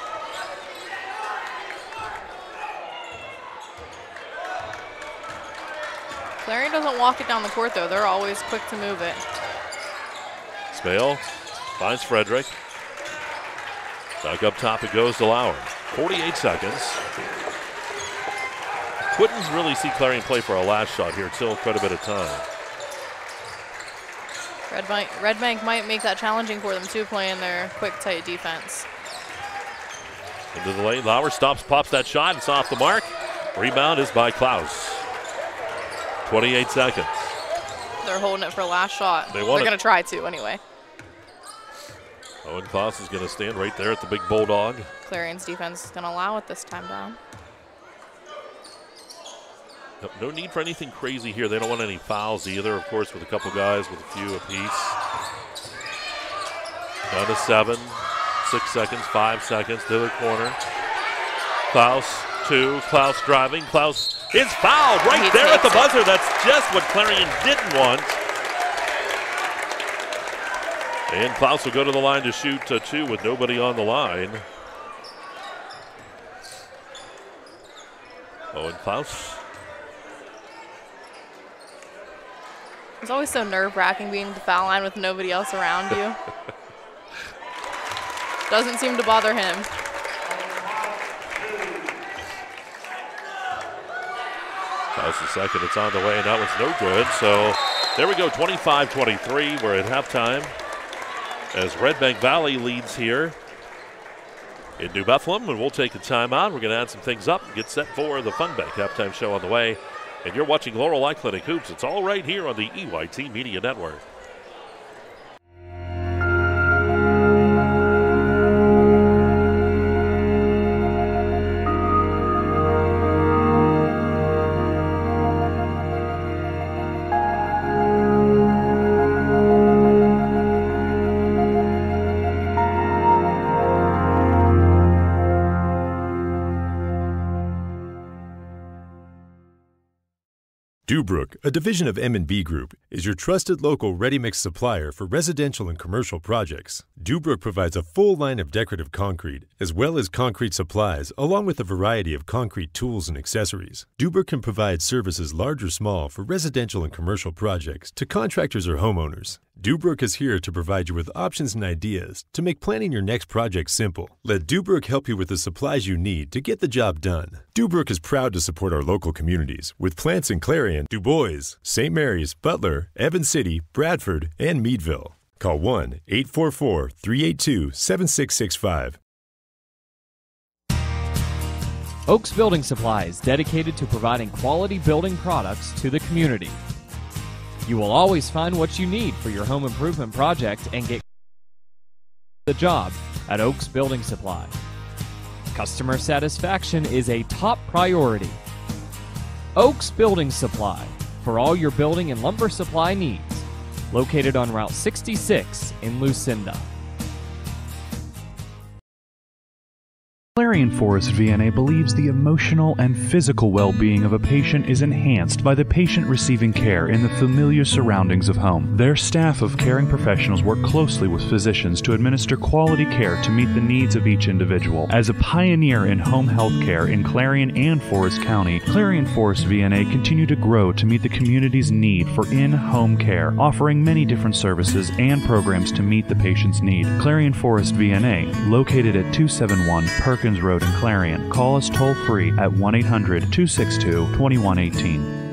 Clarion doesn't walk it down the court, though. They're always quick to move it. Smale finds Frederick. Back up top it goes to Lauer. 48 seconds. Couldn't really see Clarion play for a last shot here. Still quite a bit of time. Redbank, Red Bank might make that challenging for them, too, playing their quick, tight defense. Into the lane. Lauer stops, pops that shot. It's off the mark. Rebound is by Klaus. 28 seconds. They're holding it for a last shot. They want They're going to try to anyway. Owen Klaus is going to stand right there at the big bulldog. Clarion's defense is going to allow it this time down. No, no need for anything crazy here. They don't want any fouls either, of course, with a couple guys with a few apiece. Down to seven. Six seconds, five seconds to the corner. Klaus, two. Klaus driving. Klaus is fouled right He there at the takes it. buzzer. That's just what Clarion didn't want. And Klaus will go to the line to shoot uh, two with nobody on the line. Owen Klaus It's always so nerve wracking being the foul line with nobody else around you. Doesn't seem to bother him. That's the second. It's on the way, and that was no good. So there we go, 25-23. We're at halftime as Redbank Valley leads here in New Bethlehem, and we'll take a timeout. We're going to add some things up and get set for the Fun Bank halftime show on the way. And you're watching Laurel Eye Clinic Hoops. It's all right here on the EYT Media Network. Dubrook, a division of M&B Group, is your trusted local ready-mix supplier for residential and commercial projects. Dubrook provides a full line of decorative concrete, as well as concrete supplies, along with a variety of concrete tools and accessories. Dubrook can provide services large or small for residential and commercial projects to contractors or homeowners. Dubrook is here to provide you with options and ideas to make planning your next project simple. Let Dubrook help you with the supplies you need to get the job done. Dubrook is proud to support our local communities with plants in Clarion, Du Bois, St. Mary's, Butler, Evans City, Bradford, and Meadville. Call 1 844 382 7665. Oaks Building Supplies, dedicated to providing quality building products to the community. You will always find what you need for your home improvement project and get the job at Oaks Building Supply. Customer satisfaction is a top priority. Oaks Building Supply for all your building and lumber supply needs. Located on Route 66 in Lucinda. Clarion Forest VNA believes the emotional and physical well being of a patient is enhanced by the patient receiving care in the familiar surroundings of home. Their staff of caring professionals work closely with physicians to administer quality care to meet the needs of each individual. As a pioneer in home health care in Clarion and Forest County, Clarion Forest VNA continue to grow to meet the community's need for in home care, offering many different services and programs to meet the patient's need. Clarion Forest VNA, located at 271 Perkins Road in Clarion. Call us toll free at 1 800 262 2118.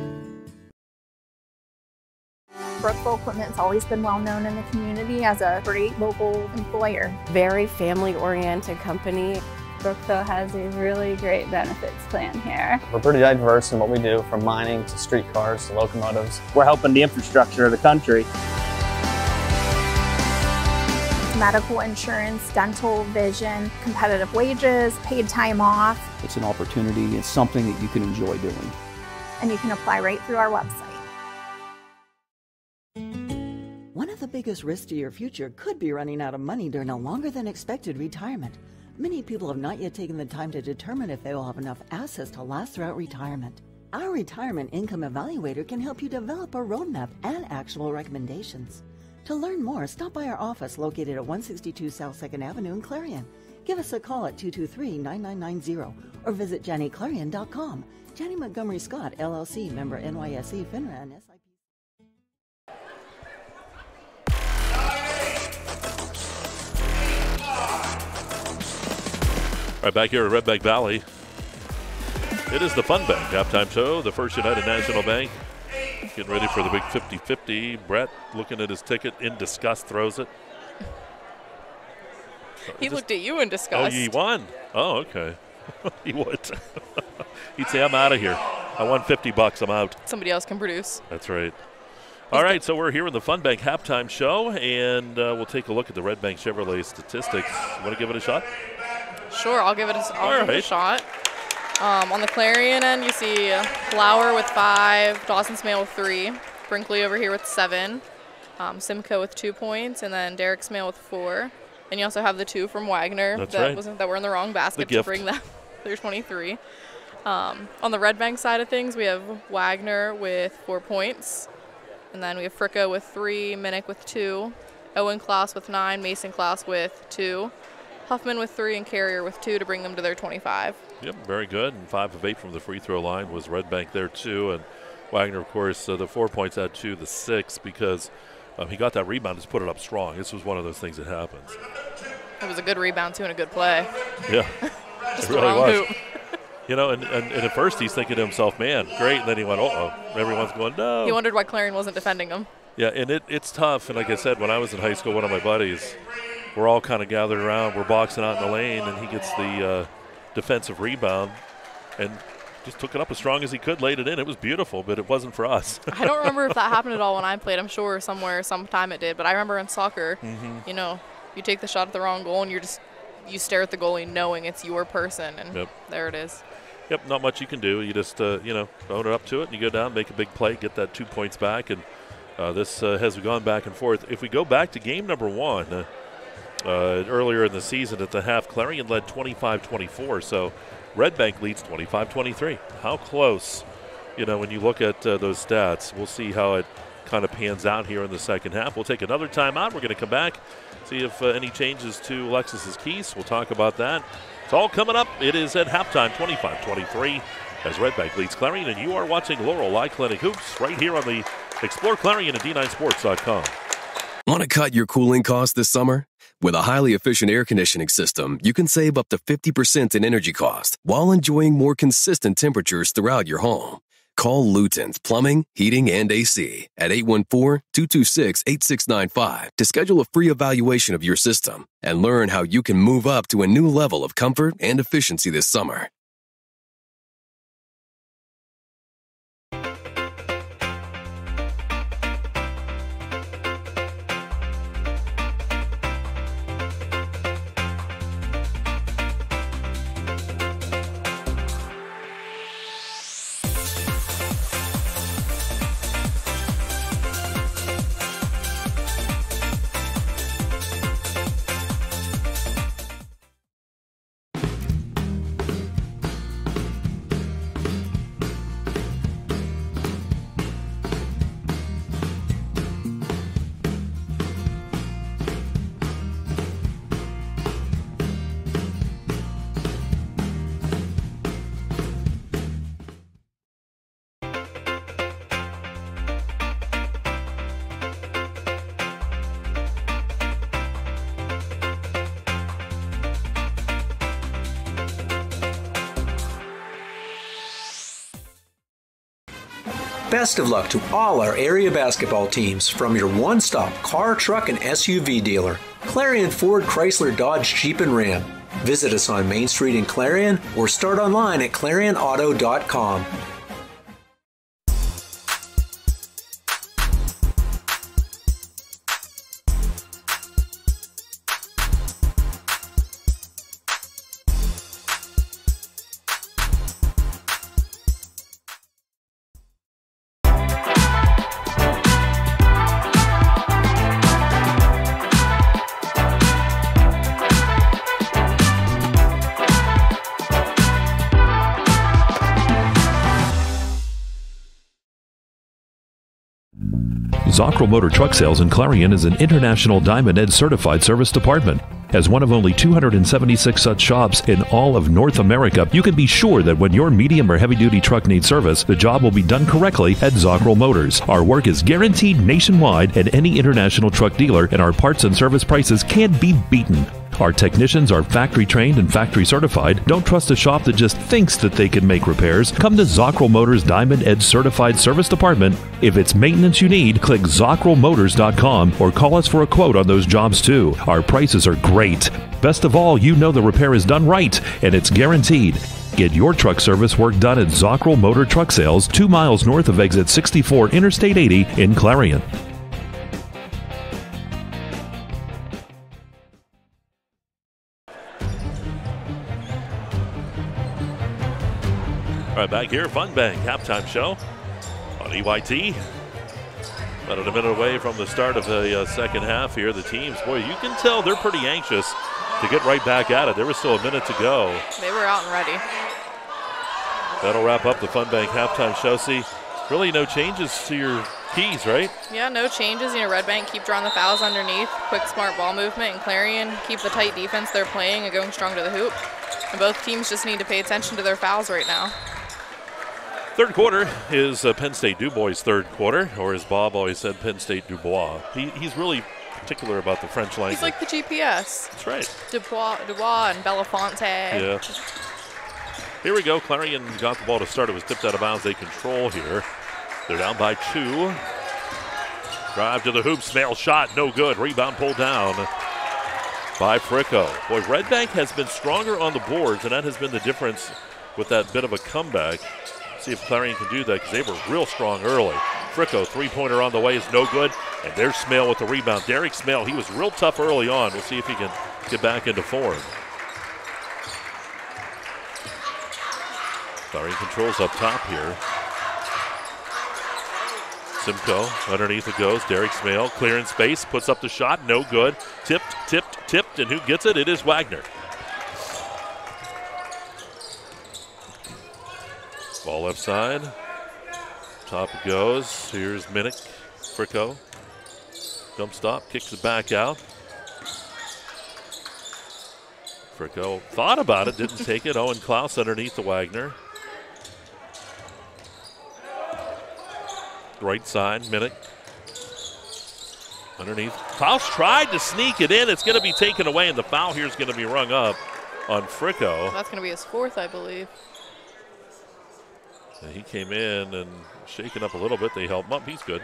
Brookville Equipment's always been well known in the community as a great local employer. Very family oriented company. Brookville has a really great benefits plan here. We're pretty diverse in what we do from mining to streetcars to locomotives. We're helping the infrastructure of the country medical insurance, dental, vision, competitive wages, paid time off. It's an opportunity, it's something that you can enjoy doing. And you can apply right through our website. One of the biggest risks to your future could be running out of money during a longer than expected retirement. Many people have not yet taken the time to determine if they will have enough assets to last throughout retirement. Our retirement income evaluator can help you develop a roadmap and actionable recommendations. To learn more, stop by our office located at 162 South 2nd Avenue in Clarion. Give us a call at 223-9990 or visit JanneyClarion.com. Janney Montgomery Scott, LLC, member NYSE, FINRA, and SIP. All right, back here at Redbank Valley. It is the Fun Bank halftime show, the First United National Bank Getting ready for the big 50 50. Brett looking at his ticket in disgust, throws it. He Just, looked at you in disgust. Oh, he won. Oh, okay. he would. He'd say, I'm out of here. I won 50 bucks. I'm out. Somebody else can produce. That's right. All right, so we're here in the Fun Bank halftime show, and uh, we'll take a look at the Redbank Chevrolet statistics. Want to give it a shot? Sure, I'll give it a, I'll give right. it a shot. Um, on the Clarion end, you see Lauer with five, Dawson Smale with three, Brinkley over here with seven, um, Simcoe with two points, and then Derek Smale with four. And you also have the two from Wagner That's that right. wasn't that were in the wrong basket the to bring them. They're 23. Um, on the Redbank side of things, we have Wagner with four points, and then we have Fricko with three, Minnick with two, Owen Klaus with nine, Mason Klaus with two, Huffman with three, and Carrier with two to bring them to their 25. Yep, very good. And five of eight from the free throw line was Redbank there too. And Wagner, of course, uh, the four points out to the six because um, he got that rebound, just put it up strong. This was one of those things that happens. It was a good rebound too and a good play. Yeah, Just it really was. hoop. You know, and, and, and at first he's thinking to himself, "Man, great," and then he went, "Uh oh." Everyone's going, "No." He wondered why Clarion wasn't defending him. Yeah, and it, it's tough. And like I said, when I was in high school, one of my buddies, we're all kind of gathered around. We're boxing out in the lane, and he gets the uh, defensive rebound and just took it up as strong as he could, laid it in. It was beautiful, but it wasn't for us. I don't remember if that happened at all when I played. I'm sure somewhere, sometime it did. But I remember in soccer, Mhm. you know, you take the shot at the wrong goal and you're just you stare at the goalie knowing it's your person, and Yep. there it is. Yep, not much you can do. You just, uh, you know, own it up to it, and you go down, make a big play, get that two points back, and uh, this uh, has gone back and forth. If we go back to game number one, uh, earlier in the season at the half, Clarion led 25-24, so Redbank leads 25-23. How close, you know, when you look at uh, those stats, we'll see how it kind of pans out here in the second half. We'll take another timeout. We're going to come back, see if uh, any changes to Lexis's keys. We'll talk about that. It's all coming up. It is at halftime, 25-23, as Redbank leads Clarion, and you are watching Laurel Eye Clinic Hoops right here on the Explore Clarion at D9Sports.com. Want to cut your cooling costs this summer? With a highly efficient air conditioning system, you can save up to 50% in energy cost while enjoying more consistent temperatures throughout your home. Call Luton's Plumbing, Heating, and AC at 814-226-8695 to schedule a free evaluation of your system and learn how you can move up to a new level of comfort and efficiency this summer. Best of luck to all our area basketball teams from your one stop car, truck, and SUV dealer, Clarion Ford Chrysler Dodge Jeep and Ram. Visit us on Main Street in Clarion or start online at clarionauto.com. Zacherl Motor Truck Sales in Clarion is an international Diamond Edge certified service department. As one of only 276 such shops in all of North America, you can be sure that when your medium or heavy duty truck needs service, the job will be done correctly at Zacherl Motors. Our work is guaranteed nationwide at any international truck dealer, and our parts and service prices can't be beaten. Our technicians are factory trained and factory certified. Don't trust a shop that just thinks that they can make repairs. Come to Zacherl Motors Diamond Edge Certified Service Department. If it's maintenance you need, click ZacherlMotors.com or call us for a quote on those jobs too. Our prices are great. Best of all, you know the repair is done right and it's guaranteed. Get your truck service work done at Zacherl Motor Truck Sales, two miles north of exit 64 Interstate 80 in Clarion. Right, back here, Fun Bank halftime show on EYT. About a minute away from the start of the uh, second half here. The teams, boy, you can tell they're pretty anxious to get right back at it. There was still a minute to go. They were out and ready. That'll wrap up the Fun Bank halftime show. See, really no changes to your keys, right? Yeah, no changes. You know, Redbank keep drawing the fouls underneath. Quick, smart ball movement. And Clarion keep the tight defense they're playing and going strong to the hoop. And both teams just need to pay attention to their fouls right now. Third quarter is uh, Penn State Dubois' third quarter, or as Bob always said, Penn State Dubois. He, he's really particular about the French language. He's like the GPS. That's right. Dubois, Dubois and Belafonte. Yeah. Here we go. Clarion got the ball to start. It was tipped out of bounds. They control here. They're down by two. Drive to the hoop. Smale shot. No good. Rebound pulled down by Fricko. Boy, Redbank has been stronger on the boards, and that has been the difference with that bit of a comeback. See if Clarion can do that because they were real strong early. Fricko, three pointer on the way, is no good. And there's Smale with the rebound. Derek Smale, he was real tough early on. We'll see if he can get back into form. Clarion controls up top here. Simcoe underneath it goes. Derek Smale clearing space, puts up the shot, no good. Tipped, tipped, tipped, and who gets it? It is Wagner. Ball left side. Top goes. Here's Minnick. Fricko. Jump stop, kicks it back out. Fricko thought about it, didn't take it. Owen Klaus underneath the Wagner. Right side, Minnick. Underneath. Klaus tried to sneak it in. It's going to be taken away, and the foul here is going to be rung up on Fricko. That's going to be his fourth, I believe. And he came in and shaken up a little bit. They help him up. He's good.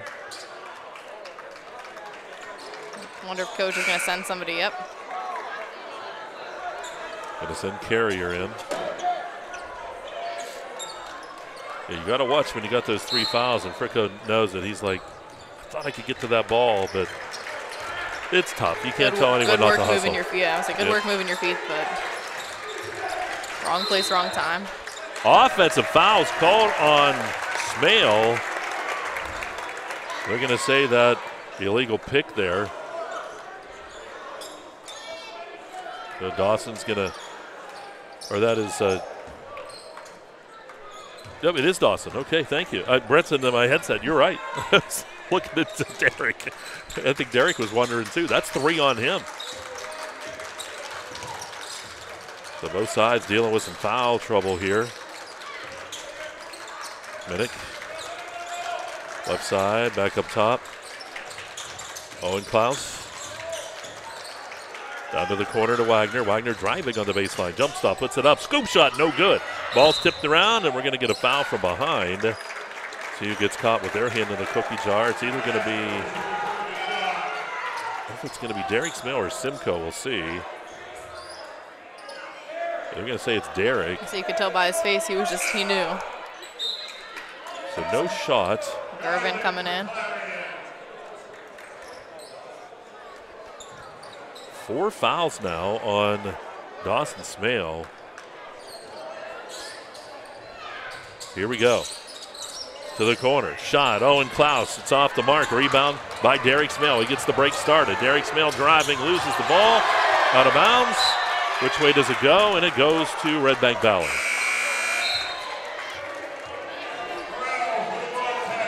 wonder if coach is going to send somebody up. Going to send Carrier in. Yeah, you got to watch when you got those three fouls, and Fricko knows it. He's like, I thought I could get to that ball, but it's tough. You can't good, tell anyone not to hustle. Good work moving your feet. Yeah, I was like, good Yeah. work moving your feet, but wrong place, wrong time. Offensive fouls called on Smale. They're going to say that the illegal pick there. So Dawson's going to, or that is, uh, yep, it is Dawson. Okay, thank you. Uh, Brett's in my headset. You're right. Looking at Derek. I think Derek was wondering too. That's three on him. So both sides dealing with some foul trouble here. Minnick. Left side, back up top. Owen Klaus. Down to the corner to Wagner. Wagner driving on the baseline. Jump stop, puts it up. Scoop shot, no good. Ball's tipped around, and we're going to get a foul from behind. See who gets caught with their hand in the cookie jar. It's either going to be, if it's going to be Derek Smale or Simcoe. We'll see. They're going to say it's Derek. So you could tell by his face he was just, he knew. So no shot. Gervin coming in. Four fouls now on Dawson Smale. Here we go. To the corner. Shot. Owen Klaus. It's off the mark. Rebound by Derek Smale. He gets the break started. Derek Smale driving, loses the ball. Out of bounds. Which way does it go? And it goes to Redbank Valley.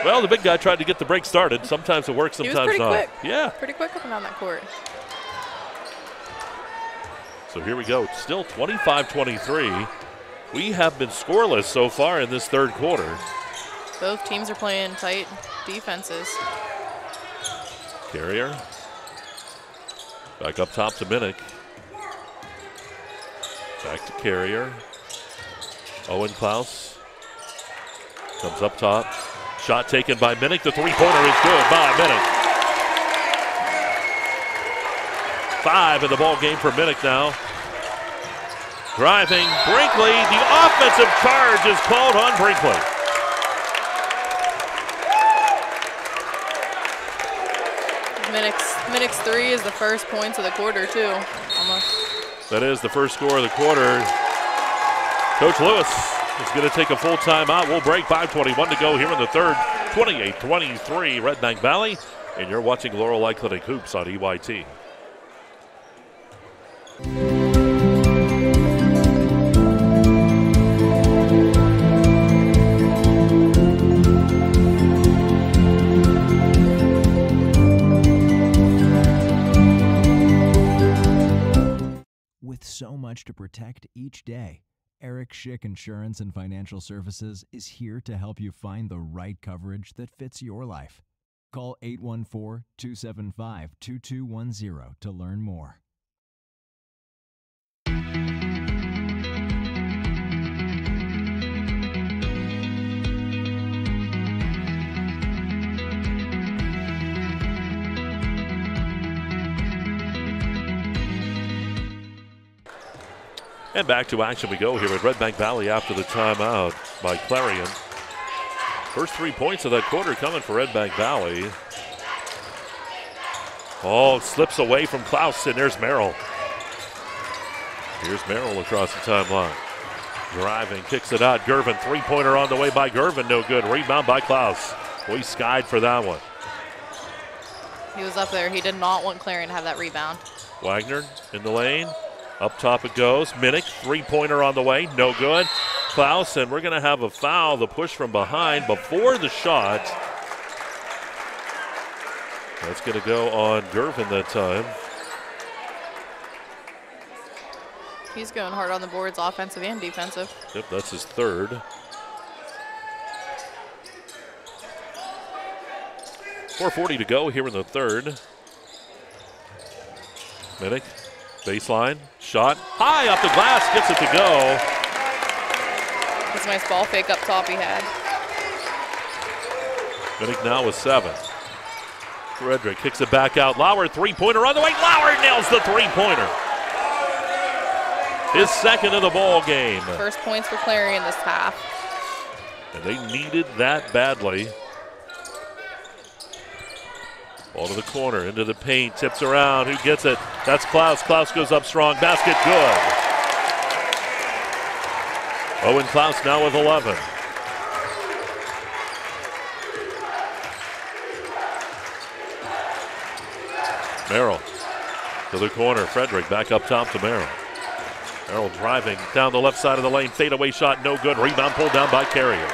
Well, the big guy tried to get the break started. Sometimes it works, sometimes pretty not. quick. Yeah. Pretty quick and down that court. So here we go. It's still 25 23. We have been scoreless so far in this third quarter. Both teams are playing tight defenses. Carrier. Back up top to Minnick. Back to Carrier. Owen Klaus. Comes up top. Shot taken by Minnick. The three pointer is good by Minnick. Five in the ball game for Minnick now. Driving Brinkley. The offensive charge is called on Brinkley. Minnick's, Minnick's three is the first points of the quarter too, almost. That is the first score of the quarter. Coach Lewis is going to take a full timeout. We'll break 5.21 to go here in the third. 28-23 Redbank Valley. And you're watching Laurel Eye Clinic Hoops on EYT. With so much to protect each day, Eric Schick Insurance and Financial Services is here to help you find the right coverage that fits your life. Call 814 275 2210 to learn more. And back to action we go here at Redbank Valley after the timeout by Clarion. First three points of that quarter coming for Redbank Valley. Oh, slips away from Klaus, and there's Merrill. Here's Merrill across the timeline. Driving, kicks it out. Gervin, three pointer on the way by Gervin, no good. Rebound by Klaus. We skied for that one. He was up there. He did not want Clarion to have that rebound. Wagner in the lane. Up top it goes. Minnick, three pointer on the way, no good. Klaus, and we're going to have a foul. The push from behind before the shot. That's going to go on Gervin that time. He's going hard on the boards, offensive and defensive. Yep, that's his third. Four forty to go here in the third. Minnick, baseline, shot, high off the glass, gets it to go. That's a nice ball fake up top he had. Minnick now with seven. Frederick kicks it back out. Lauer, three pointer on the way. Lauer nails the three pointer. His second of the ball game. First points for Clarion this half. And they needed that badly. Ball to the corner, into the paint, tips around. Who gets it? That's Klaus. Klaus goes up strong. Basket good. Owen Klaus now with 11. Merrill to the corner. Frederick back up top to Merrill. Merrill driving down the left side of the lane. Fadeaway shot, no good. Rebound pulled down by Carrier.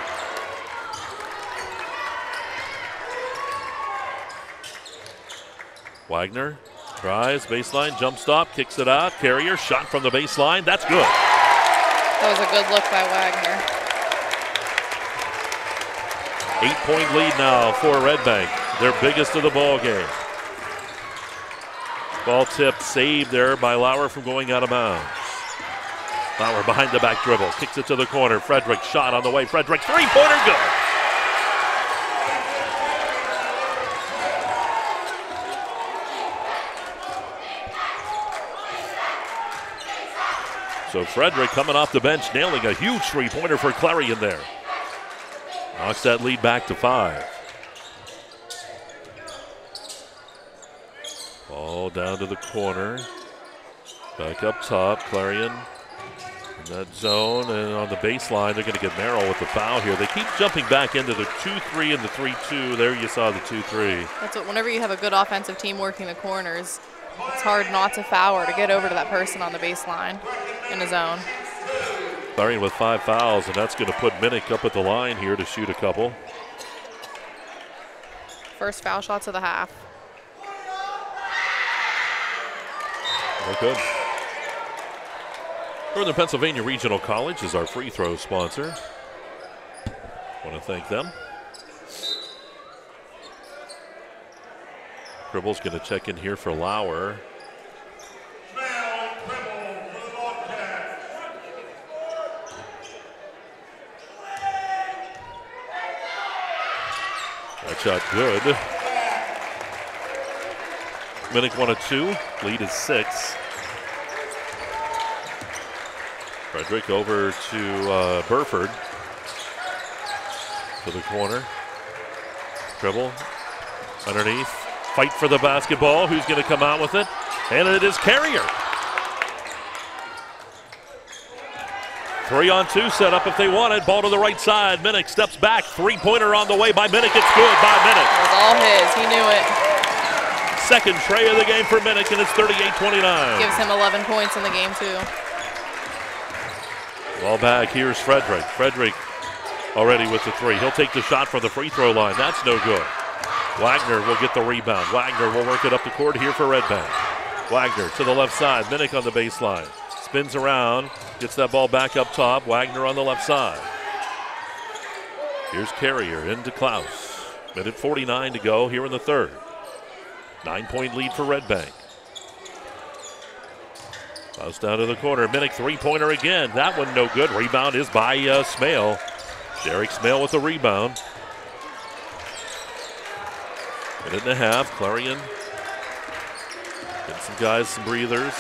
Wagner tries baseline, jump stop, kicks it out. Carrier shot from the baseline. That's good. That was a good look by Wagner. Eight point lead now for Redbank, their biggest of the ball game. Ball tip saved there by Lauer from going out of bounds. Lauer behind the back dribble, kicks it to the corner. Frederick shot on the way. Frederick three pointer good. So Frederick coming off the bench, nailing a huge three pointer for Clarion there. Knocks that lead back to five. Ball down to the corner. Back up top. Clarion in that zone. And on the baseline, they're going to get Merrill with the foul here. They keep jumping back into the 2 3 and the 3 2. There you saw the 2 3. That's what, whenever you have a good offensive team working the corners, it's hard not to foul or to get over to that person on the baseline in his own. Clarion with five fouls, and that's going to put Minnick up at the line here to shoot a couple. First foul shots of the half. Very good. Northern Pennsylvania Regional College is our free throw sponsor. Want to thank them. Cribble's going to check in here for Lauer. That shot good. Minnick one of two. Lead is six. Frederick over to uh, Burford. To the corner. Dribble. Underneath. Fight for the basketball. Who's going to come out with it? And it is Carrier. Three on two set up if they want it. Ball to the right side. Minnick steps back. Three pointer on the way by Minnick. It's good by Minnick. It was all his. He knew it. Second tray of the game for Minnick, and it's 38 29. Gives him 11 points in the game, too. Ball back. Here's Frederick. Frederick already with the three. He'll take the shot from the free throw line. That's no good. Wagner will get the rebound. Wagner will work it up the court here for Redbank. Wagner to the left side. Minnick on the baseline. spins around, gets that ball back up top. Wagner on the left side. Here's Carrier into Klaus. Minute 49 to go here in the third. Nine point lead for Redbank. Klaus down to the corner. Minnick three pointer again. That one no good. Rebound is by uh, Smale. Derek Smale with the rebound. Minute and a half. Clarion getting some guys some breathers.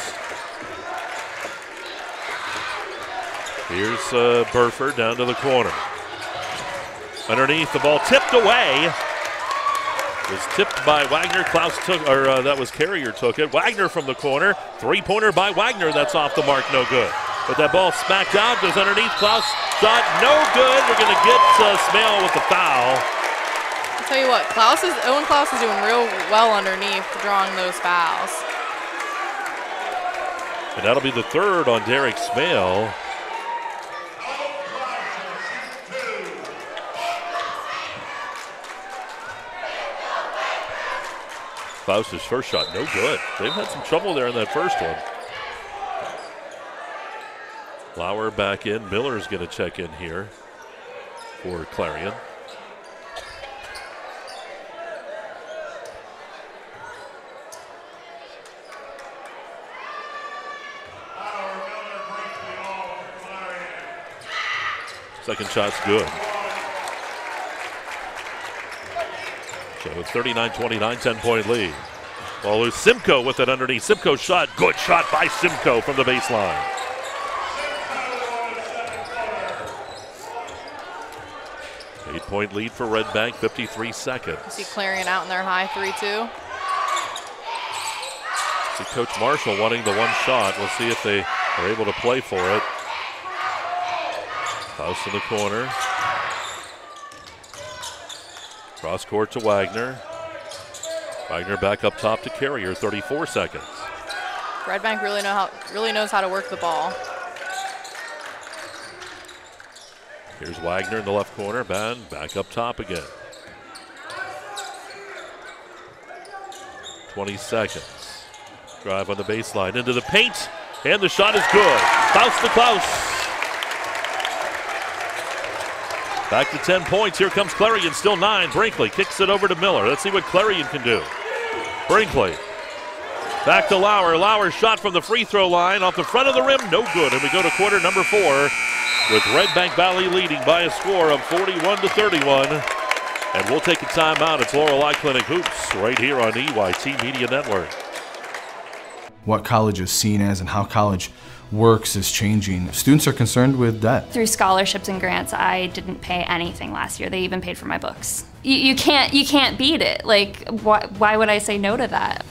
Here's uh, Burford down to the corner. Underneath the ball tipped away. Was tipped by Wagner. Klaus took, or uh, that was Carrier took it. Wagner from the corner. Three pointer by Wagner. That's off the mark. No good. But that ball smacked out. Goes underneath. Klaus shot. No good. We're going to get uh, Smale with the foul. Tell you what, Klaus is, Owen Klaus is doing real well underneath, drawing those fouls. And that'll be the third on Derek Smale. Klaus's first shot, no good. They've had some trouble there in that first one. Lauer back in. Miller's going to check in here for Clarion. Second shot's good. So it's 39-29, 10-point lead. Ball is Simcoe with it underneath. Simcoe shot. Good shot by Simcoe from the baseline. Eight-point lead for Redbank, 53 seconds. You see Clarion out in their high 3-2. See Coach Marshall wanting the one shot. We'll see if they are able to play for it. House in the corner. Cross court to Wagner. Wagner back up top to Carrier, 34 seconds. Redbank really know how really knows how to work the ball. Here's Wagner in the left corner. Ben back up top again. 20 seconds. Drive on the baseline into the paint, and the shot is good. Klaus to Klaus. Back to 10 points. Here comes Clarion, still nine. Brinkley kicks it over to Miller. Let's see what Clarion can do. Brinkley. Back to Lauer. Lauer shot from the free throw line off the front of the rim. No good. And we go to quarter number four with Redbank Valley leading by a score of 41 to 31. And we'll take a timeout. It's Laurel Eye Clinic Hoops right here on EYT Media Network. What college is seen as and how college works is changing. Students are concerned with debt. Through scholarships and grants, I didn't pay anything last year. They even paid for my books. You, you can't you can't beat it. Like why, why would I say no to that?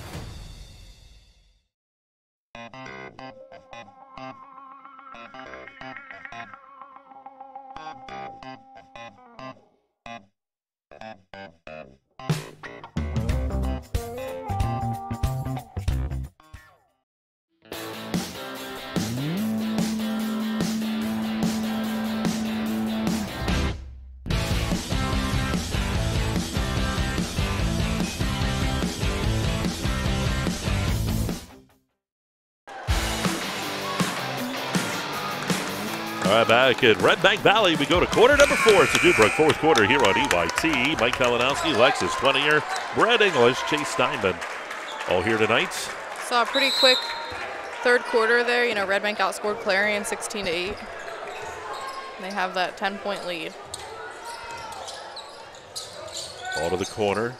Back at Redbank Valley, we go to quarter number four. It's a Dubrook fourth quarter here on EYT. Mike Kalinowski, Lexis Twentier, Brett English, Chase Steinman, all here tonight. Saw a pretty quick third quarter there. You know, Redbank outscored Clarion 16 to 8. They have that 10 point lead. Ball to the corner.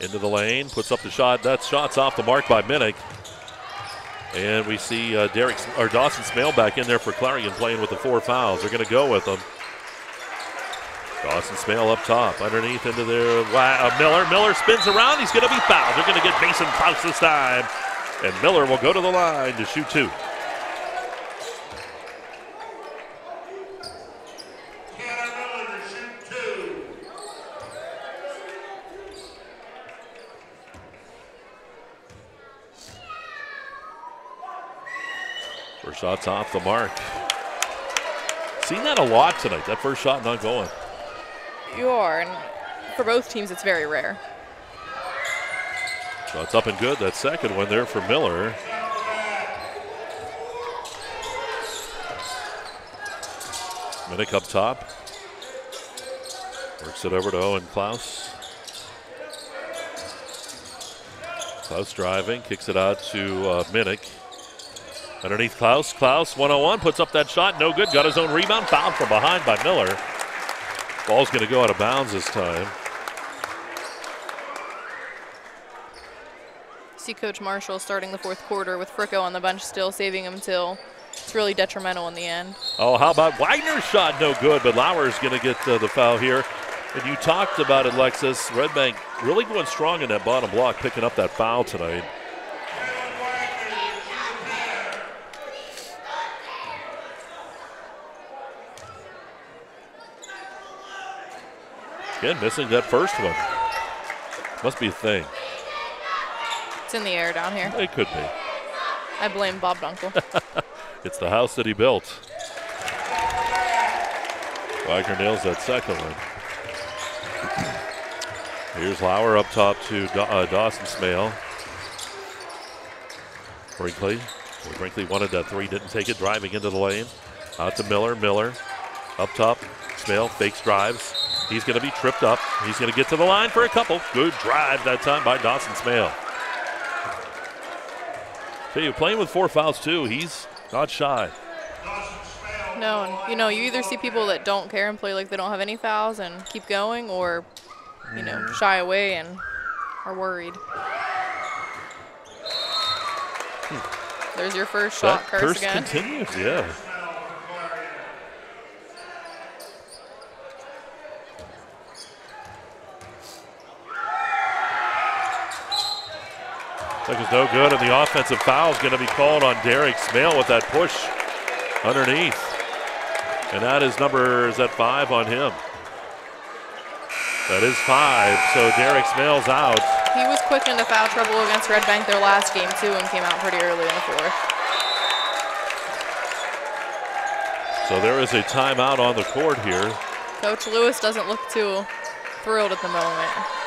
Into the lane, puts up the shot. That shot's off the mark by Minnick. And we see uh, Derek or Dawson Smale back in there for Clarion playing with the four fouls. They're going to go with them. Dawson Smale up top, underneath into there. Uh, Miller. Miller spins around. He's going to be fouled. They're going to get Mason Klaus this time. And Miller will go to the line to shoot two. Shots off the mark. Seen that a lot tonight, that first shot not going. You are, and for both teams, it's very rare. Shots up and good. That second one there for Miller. Minnick up top. Works it over to Owen Klaus. Klaus driving, kicks it out to uh, Minnick. Underneath Klaus. Klaus, 101, puts up that shot. No good. Got his own rebound. Fouled from behind by Miller. Ball's going to go out of bounds this time. See Coach Marshall starting the fourth quarter with Fricko on the bench still, saving him until it's really detrimental in the end. Oh, how about Wagner's shot? No good, but Lauer's going to get uh, the foul here. And you talked about it, Lexis. Red Bank really going strong in that bottom block, picking up that foul tonight. Again, missing that first one. Must be a thing. It's in the air down here. It could be. I blame Bob Dunkel. it's the house that he built. Wagner nails that second one. Here's Lauer up top to uh, Dawson Smale. Brinkley. Well, Brinkley wanted that three, didn't take it, driving into the lane. Out to Miller. Miller up top. Smale fakes drives. He's going to be tripped up. He's going to get to the line for a couple. Good drive that time by Dawson Smale. Tell you, playing with four fouls too, he's not shy. No, and you know, you either see people that don't care and play like they don't have any fouls and keep going, or you know, Mm-hmm. shy away and are worried. There's your first shot, That curse curse continues, yeah. It's no good, and the offensive foul is going to be called on Derek Smale with that push underneath. And that is number, is that five on him? That is five, so Derek Smale's out. He was quick into foul trouble against Redbank their last game too, and came out pretty early in the fourth. So there is a timeout on the court here. Coach Lewis doesn't look too thrilled at the moment.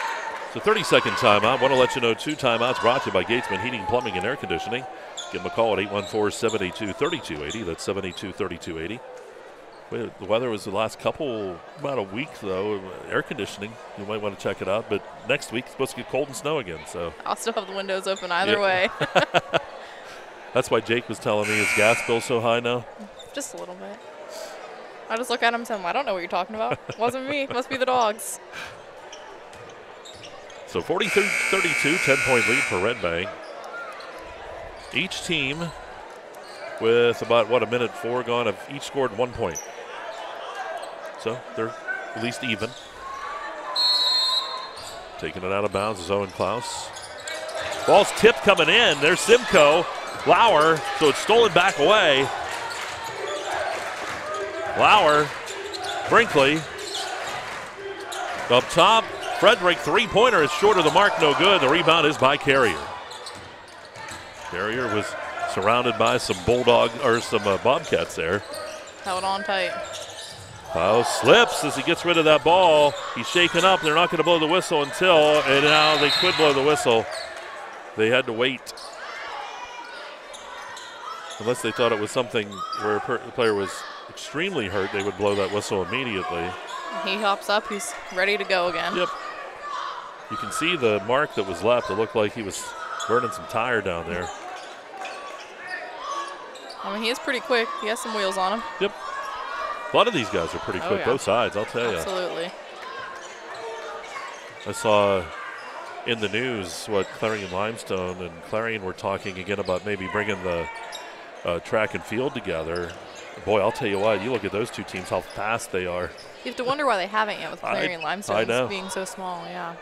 It's a 30 second timeout. Want to let you know two timeouts brought to you by Gatesman Heating, Plumbing, and Air Conditioning. Give them a call at 814 782 3280. That's 782 3280. The weather was the last couple, about a week though. Air conditioning, you might want to check it out. But next week, it's supposed to get cold and snow again. So I'll still have the windows open either Yeah. way. that's why Jake was telling me his gas bill's so high now. Just a little bit. I just look at him and tell him, I don't know what you're talking about. Wasn't me. Must be the dogs. So 43 32, 10 point lead for Redbank. Each team with about, what, a minute four gone, have each scored one point. So they're at least even. Taking it out of bounds is Owen Klaus. Ball's tipped coming in. There's Simcoe. Lauer, so it's stolen back away. Lauer, Brinkley. Up top, Frederick three pointer is short of the mark, no good. The rebound is by Carrier. Carrier was surrounded by some Bulldog or some uh, Bobcats there. Held on tight. Klaus slips as he gets rid of that ball. He's shaken up. They're not going to blow the whistle until, and now they could blow the whistle. They had to wait. Unless they thought it was something where the player was extremely hurt, they would blow that whistle immediately. He hops up. He's ready to go again. Yep. You can see the mark that was left. It looked like he was burning some tire down there. I mean, he is pretty quick. He has some wheels on him. Yep. A lot of these guys are pretty Oh, quick, yeah. both sides, I'll tell you. Absolutely. I saw in the news what Clarion Limestone and Clarion were talking again about maybe bringing the uh, track and field together. Boy, I'll tell you what, you look at those two teams, how fast they are. You have to wonder why they haven't yet with Clarion I Limestone know. being so small. Yeah.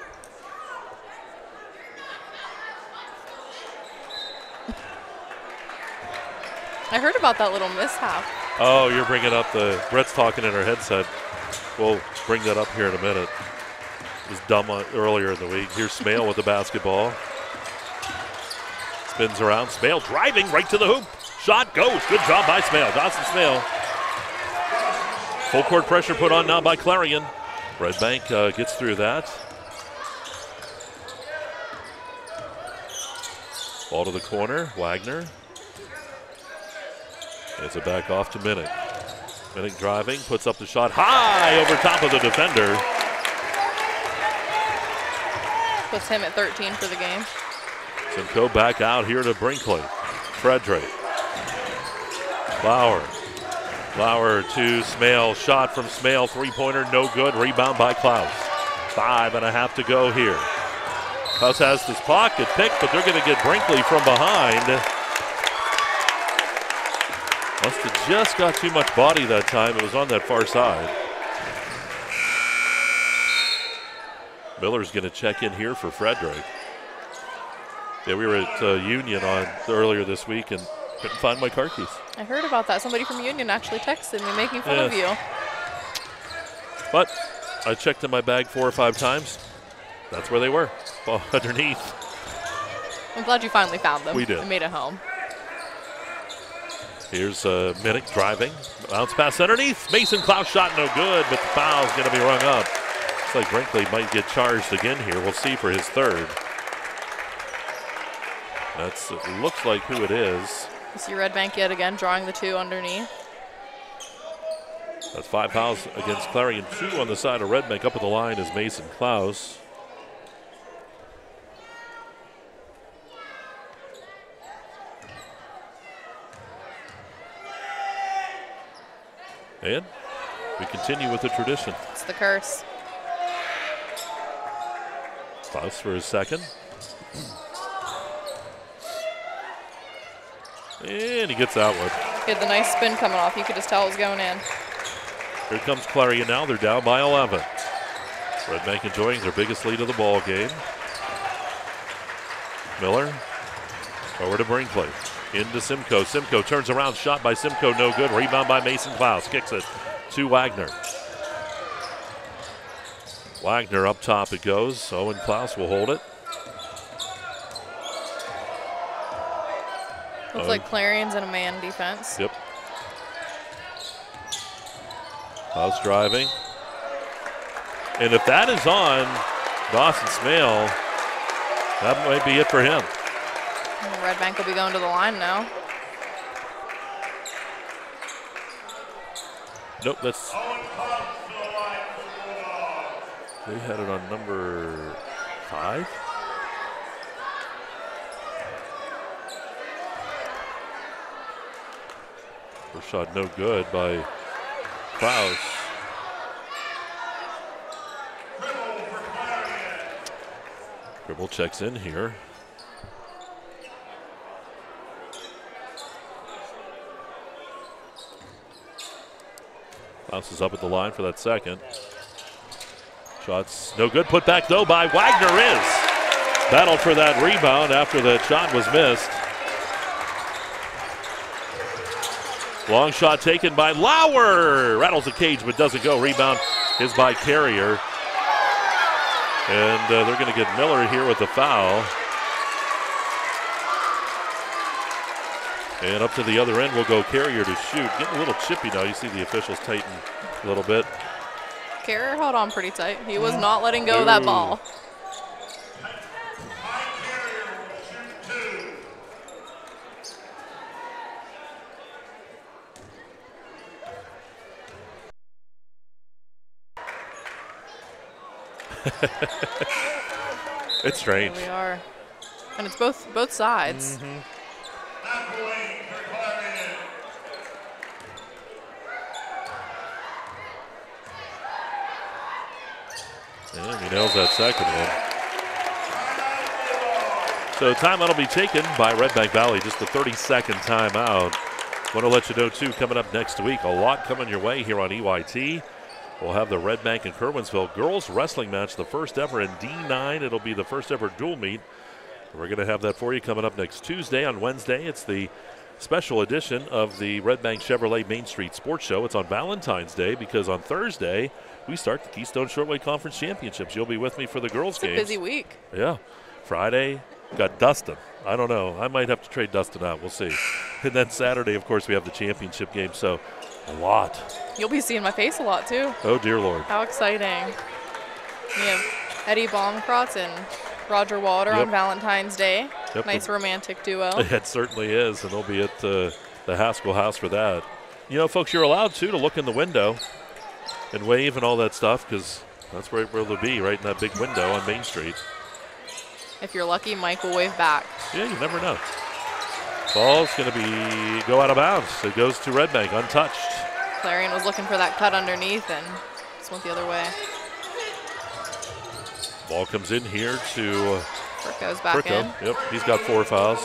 I heard about that little mishap. Oh, you're bringing up the Brett's talking in her headset. We'll bring that up here in a minute. It was dumb earlier in the week. Here's Smale with the basketball. Spins around. Smale driving right to the hoop. Shot goes. Good job by Smale. Dawson Smale. Full court pressure put on now by Clarion. Redbank uh, gets through that. Ball to the corner. Wagner. Gets it back off to Minnick. Minnick driving, puts up the shot high over top of the defender. Puts him at 13 for the game. Simcoe back out here to Brinkley. Frederick. Lauer. Lauer to Smale. Shot from Smale. Three pointer, no good. Rebound by Klaus. Five and a half to go here. Klaus has this pocket pick, but they're going to get Brinkley from behind. Must have just got too much body that time. It was on that far side. Miller's going to check in here for Frederick. Yeah, we were at uh, Union on earlier this week and couldn't find my car keys. I heard about that. Somebody from Union actually texted me making fun of you. But I checked in my bag four or five times. That's where they were, underneath. I'm glad you finally found them. We did. And made it home. Here's uh, Minnick driving. Bounce pass underneath. Mason Klaus shot no good, but the foul's going to be rung up. Looks like Brinkley might get charged again here. We'll see for his third. That's it looks like who it is. You see Redbank yet again drawing the two underneath. That's five fouls against Clarion. Two on the side of Redbank. Up at the line is Mason Klaus. And we continue with the tradition. It's the curse. Klaus for his second. And he gets that one. He had the nice spin coming off. You could just tell it was going in. Here comes Clarion now. They're down by 11. Redbank enjoying their biggest lead of the ball game. Miller over to Brinkley. Into Simcoe. Simcoe turns around. Shot by Simcoe. No good. Rebound by Mason Klaus. Kicks it to Wagner. Wagner up top it goes. Owen Klaus will hold it. Looks like Clarion's in a man defense. Yep. Klaus driving. And if that is on Dawson Smale, that might be it for him. Redbank will be going to the line now. Nope, that's. They had it on number five. First shot no good by Klaus. Cribble checks in here. Is up at the line for that second. Shots no good. Put back though by Wagner is. Battle for that rebound after the shot was missed. Long shot taken by Lauer. Rattles the cage but doesn't go. Rebound is by Carrier. And uh, they're going to get Miller here with the foul. And up to the other end will go Carrier to shoot. Getting a little chippy now. You see the officials tighten a little bit. Carrier held on pretty tight. He was mm. not letting go of that ball. it's strange. Here we are. And it's both both sides. Mm-hmm. And he nails that second one. So timeout will be taken by Redbank Valley, just the 32nd timeout. Want to let you know, too, coming up next week, a lot coming your way here on EYT. We'll have the Redbank and Curwensville girls wrestling match, the first ever in D9. It'll be the first ever dual meet. We're going to have that for you coming up next Tuesday. On Wednesday, it's the special edition of the Redbank Chevrolet Main Street Sports Show. It's on Valentine's Day because on Thursday, we start the Keystone Shortway Conference Championships. You'll be with me for the girls' It's a games. busy week. Yeah. Friday, got Dustin. I don't know. I might have to trade Dustin out. We'll see. And then Saturday, of course, we have the championship game. So a lot. You'll be seeing my face a lot too. Oh, dear Lord. How exciting. We have Eddie Baumkrotz and Roger Walter Yep. on Valentine's Day. Yep. Nice romantic duo. It certainly is. And they'll be at uh, the Haskell House for that. you know, folks, you're allowed too to look in the window and wave and all that stuff because that's where we'll be, right in that big window on Main Street. If you're lucky, Mike will wave back. Yeah, you never know. Ball's going to be go out of bounds. It goes to Redbank, untouched. Clarion was looking for that cut underneath and just went the other way. Ball comes in here to Fricko's back Fricko. in. Yep, he's got four fouls.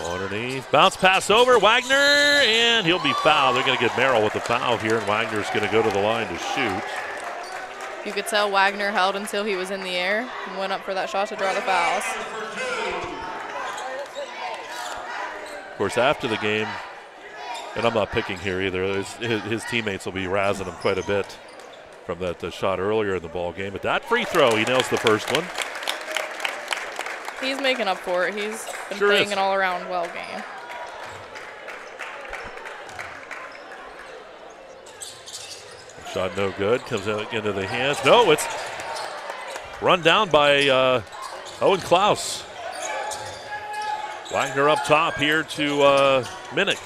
Underneath. Bounce pass over. Wagner, and he'll be fouled. They're going to get Merrill with the foul here, and Wagner's going to go to the line to shoot. You could tell Wagner held until he was in the air and went up for that shot to draw the fouls. Of course, after the game, and I'm not picking here either, his, his, his teammates will be razzing him quite a bit from that uh, shot earlier in the ball game. But that free throw, he nails the first one. He's making up for it. He's been Sure playing is. an all-around well game. Shot no good. Comes out into the hands. No, it's run down by uh, Owen Klaus. Wagner up top here to uh, Minnick.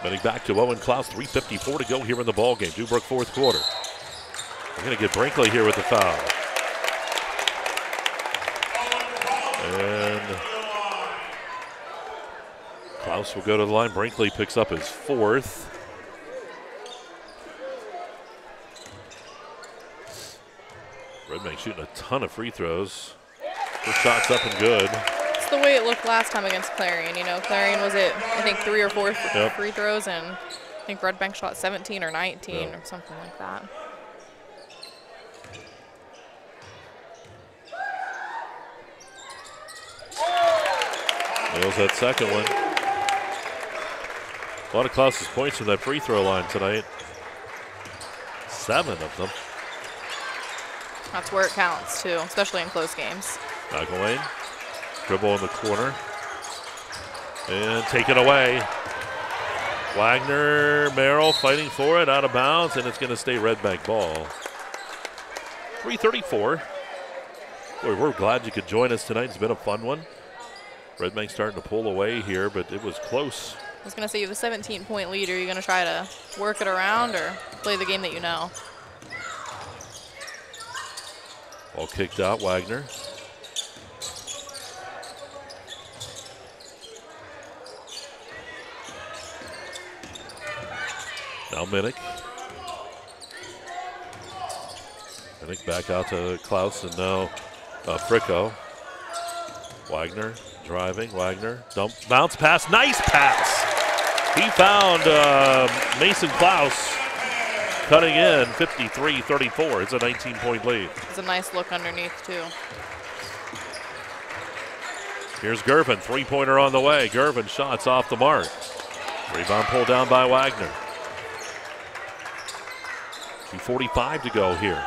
Minnick back to Owen Klaus. 3.54 to go here in the ball game. Dubrook fourth quarter. We're going to get Brinkley here with the foul. And Klaus will go to the line. Brinkley picks up his fourth. Redbank shooting a ton of free throws. First shot's up and good. It's the way it looked last time against Clarion. You know, Clarion was at I think three or four Yep. free throws, and I think Redbank shot 17 or 19 Yeah. or something like that. Nails that second one. A lot of Klaus's points from that free throw line tonight. Seven of them. That's where it counts too, especially in close games. McElwain. Dribble in the corner. And take it away. Wagner, Merrill fighting for it, out of bounds, and it's going to stay Redbank ball. 334. Boy, we're glad you could join us tonight. It's been a fun one. Redbank starting to pull away here, but it was close. I was gonna say you have a 17 point lead. Are you gonna try to work it around or play the game that you know? Ball kicked out, Wagner. Now Minnick. Minnick back out to Klaus and now uh, Fricko. Wagner driving. Wagner dump bounce pass. Nice pass. He found uh, Mason Klaus cutting in 53-34. It's a 19-point lead. It's a nice look underneath too. Here's Gervin, three-pointer on the way. Gervin shots off the mark. Rebound pulled down by Wagner. 2.45 to go here.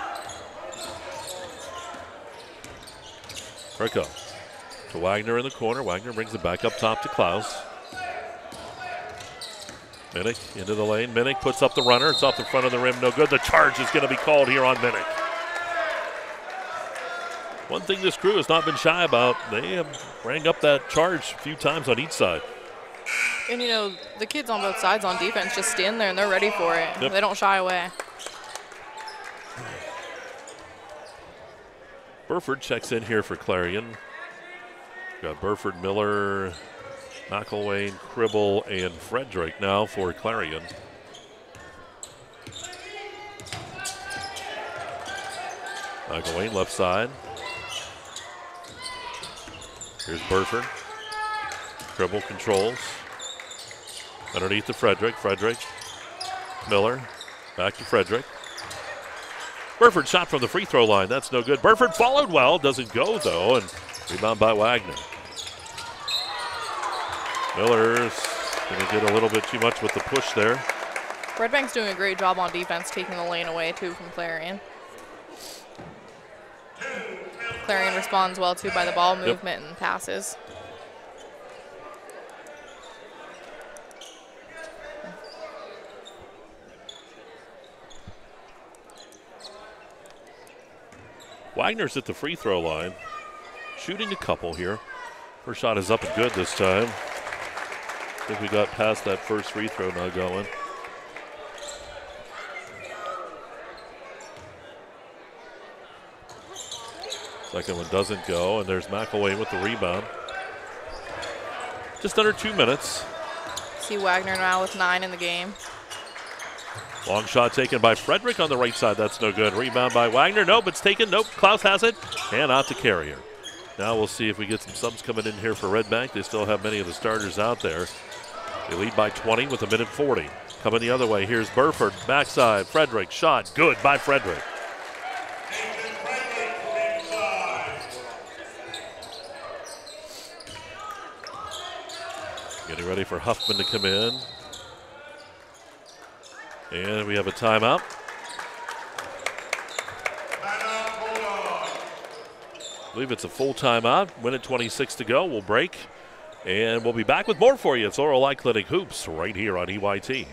Fricko to Wagner in the corner. Wagner brings it back up top to Klaus. Minnick into the lane. Minnick puts up the runner. It's off the front of the rim. No good. The charge is going to be called here on Minnick. One thing this crew has not been shy about, they have rang up that charge a few times on each side. And you know, the kids on both sides on defense just stand there and they're ready for it. Yep. They don't shy away. Burford checks in here for Clarion. Got Burford, Miller, McElwain, Cribble, and Frederick now for Clarion. McElwain left side. Here's Burford. Cribble controls. Underneath to Frederick. Frederick. Miller. Back to Frederick. Burford shot from the free throw line. That's no good. Burford followed well. Doesn't go, though. And rebound by Wagner. Miller's going to get a little bit too much with the push there. Redbank's doing a great job on defense, taking the lane away too from Clarion. Clarion responds well too by the ball Yep. movement and passes. Wagner's at the free throw line, shooting a couple here. First shot is up and good this time. I think we got past that first free throw now going. Second one doesn't go, and there's McElwain with the rebound. Just under two minutes. See Wagner now with nine in the game. Long shot taken by Frederick on the right side. That's no good. Rebound by Wagner. Nope, it's taken. Nope, Klaus has it. And out to Carrier. Now we'll see if we get some subs coming in here for Redbank. They still have many of the starters out there. They lead by 20 with a minute 40. Coming the other way, here's Burford, backside. Frederick, shot, good by Frederick. Getting ready for Huffman to come in. And we have a timeout. I believe it's a full timeout. Minute 26 to go. We'll break. And we'll be back with more for you. It's Laurel Eye Clinic Hoops right here on EYT.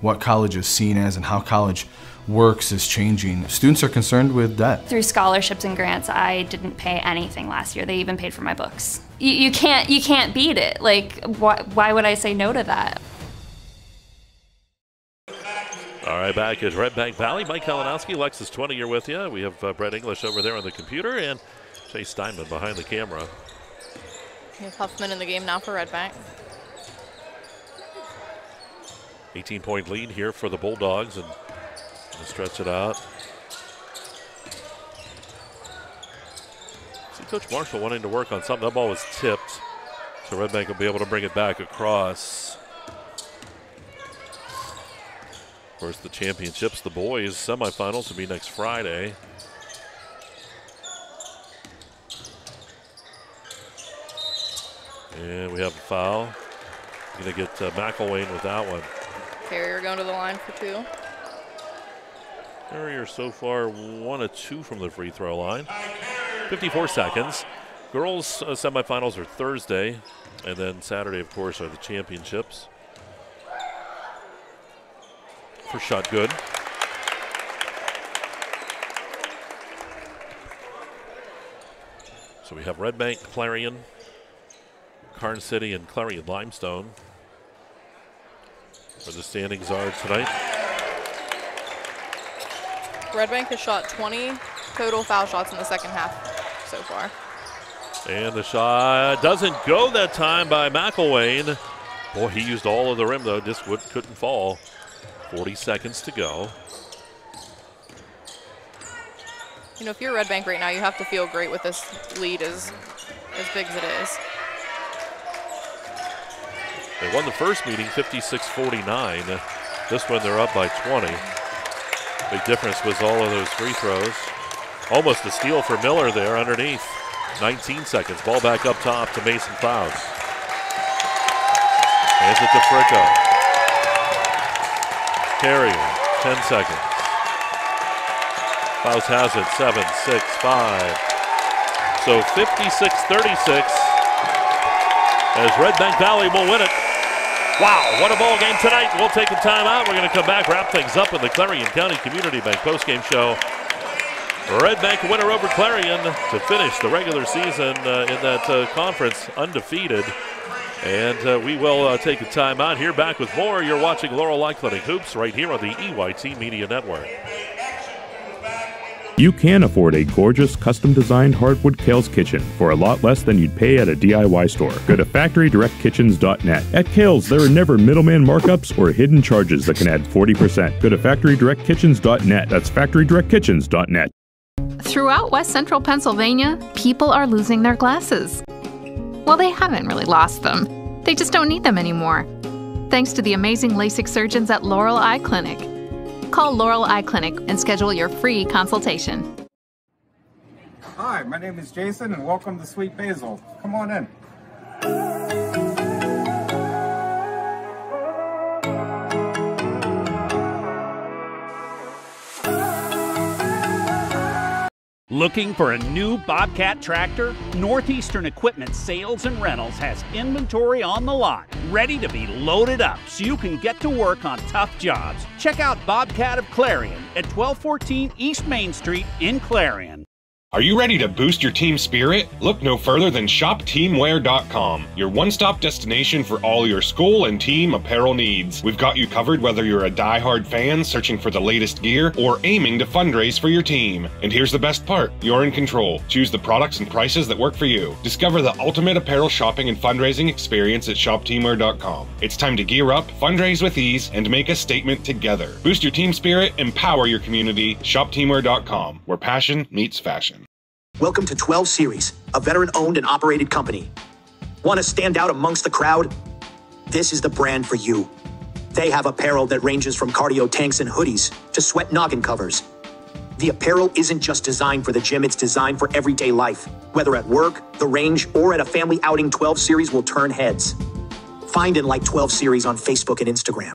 What college is seen as and how college works is changing. Students are concerned with debt. Through scholarships and grants, I didn't pay anything last year. They even paid for my books. You, you can't you can't beat it. Like why, why would I say no to that? All right, back at Redbank Valley. Mike Kalinowski, Lexis Twentier here with you. We have uh, Brett English over there on the computer and Chase Steinman behind the camera. We have Huffman in the game now for Redbank. 18 point lead here for the Bulldogs and stretch it out. See Coach Marshall wanting to work on something. That ball was tipped. So Redbank will be able to bring it back across. Of course, the championships, the boys semifinals will be next Friday. And we have a foul. Going to get uh, McElwain with that one. Carrier going to the line for two. Carrier so far one of two from the free throw line. 54 seconds. Girls uh, semifinals are Thursday, and then Saturday, of course, are the championships. First shot good. So we have Redbank, Clarion, Karns City, and Clarion Limestone where the standings are tonight. Redbank has shot 20 total foul shots in the second half so far. And the shot doesn't go that time by McElwain. Boy, he used all of the rim though, just would, couldn't fall. 40 seconds to go. You know, if you're Redbank right now, you have to feel great with this lead as, as big as it is. They won the first meeting 56-49. This one they're up by 20. Big difference was all of those free throws. Almost a steal for Miller there underneath. 19 seconds. Ball back up top to Mason Klaus. Hands it to Fricko. Carrier, 10 seconds. Klaus has it, 7, 6, 5. So 56-36 as Redbank Valley will win it. Wow, what a ball game tonight. We'll take a timeout. We're going to come back, wrap things up in the Clarion County Community Bank postgame show. Redbank winner over Clarion to finish the regular season uh, in that uh, conference undefeated. And uh, we will uh, take a timeout here. Back with more. You're watching Laurel Eye Clinic Hoops right here on the EYT Media Network. You can afford a gorgeous, custom designed hardwood Kales kitchen for a lot less than you'd pay at a DIY store. Go to FactoryDirectKitchens.net. At Kales, there are never middleman markups or hidden charges that can add 40%. Go to FactoryDirectKitchens.net. That's FactoryDirectKitchens.net. Throughout West Central Pennsylvania, people are losing their glasses. Well, they haven't really lost them, they just don't need them anymore. Thanks to the amazing LASIK surgeons at Laurel Eye Clinic. Call Laurel Eye Clinic and schedule your free consultation. Hi, my name is Jason, and welcome to Sweet Basil. Come on in. Looking for a new Bobcat tractor? Northeastern Equipment Sales and Rentals has inventory on the lot, ready to be loaded up so you can get to work on tough jobs. Check out Bobcat of Clarion at 1214 East Main Street in Clarion. Are you ready to boost your team spirit? Look no further than ShopTeamwear.com, your one stop destination for all your school and team apparel needs. We've got you covered whether you're a die-hard fan searching for the latest gear or aiming to fundraise for your team. And here's the best part you're in control. Choose the products and prices that work for you. Discover the ultimate apparel shopping and fundraising experience at ShopTeamwear.com. It's time to gear up, fundraise with ease, and make a statement together. Boost your team spirit, empower your community. ShopTeamwear.com, where passion meets fashion. Welcome to 12 Series, a veteran owned and operated company. Want to stand out amongst the crowd? This is the brand for you. They have apparel that ranges from cardio tanks and hoodies to sweat noggin covers. The apparel isn't just designed for the gym, it's designed for everyday life. Whether at work, the range, or at a family outing, 12 Series will turn heads. Find and like 12 Series on Facebook and Instagram.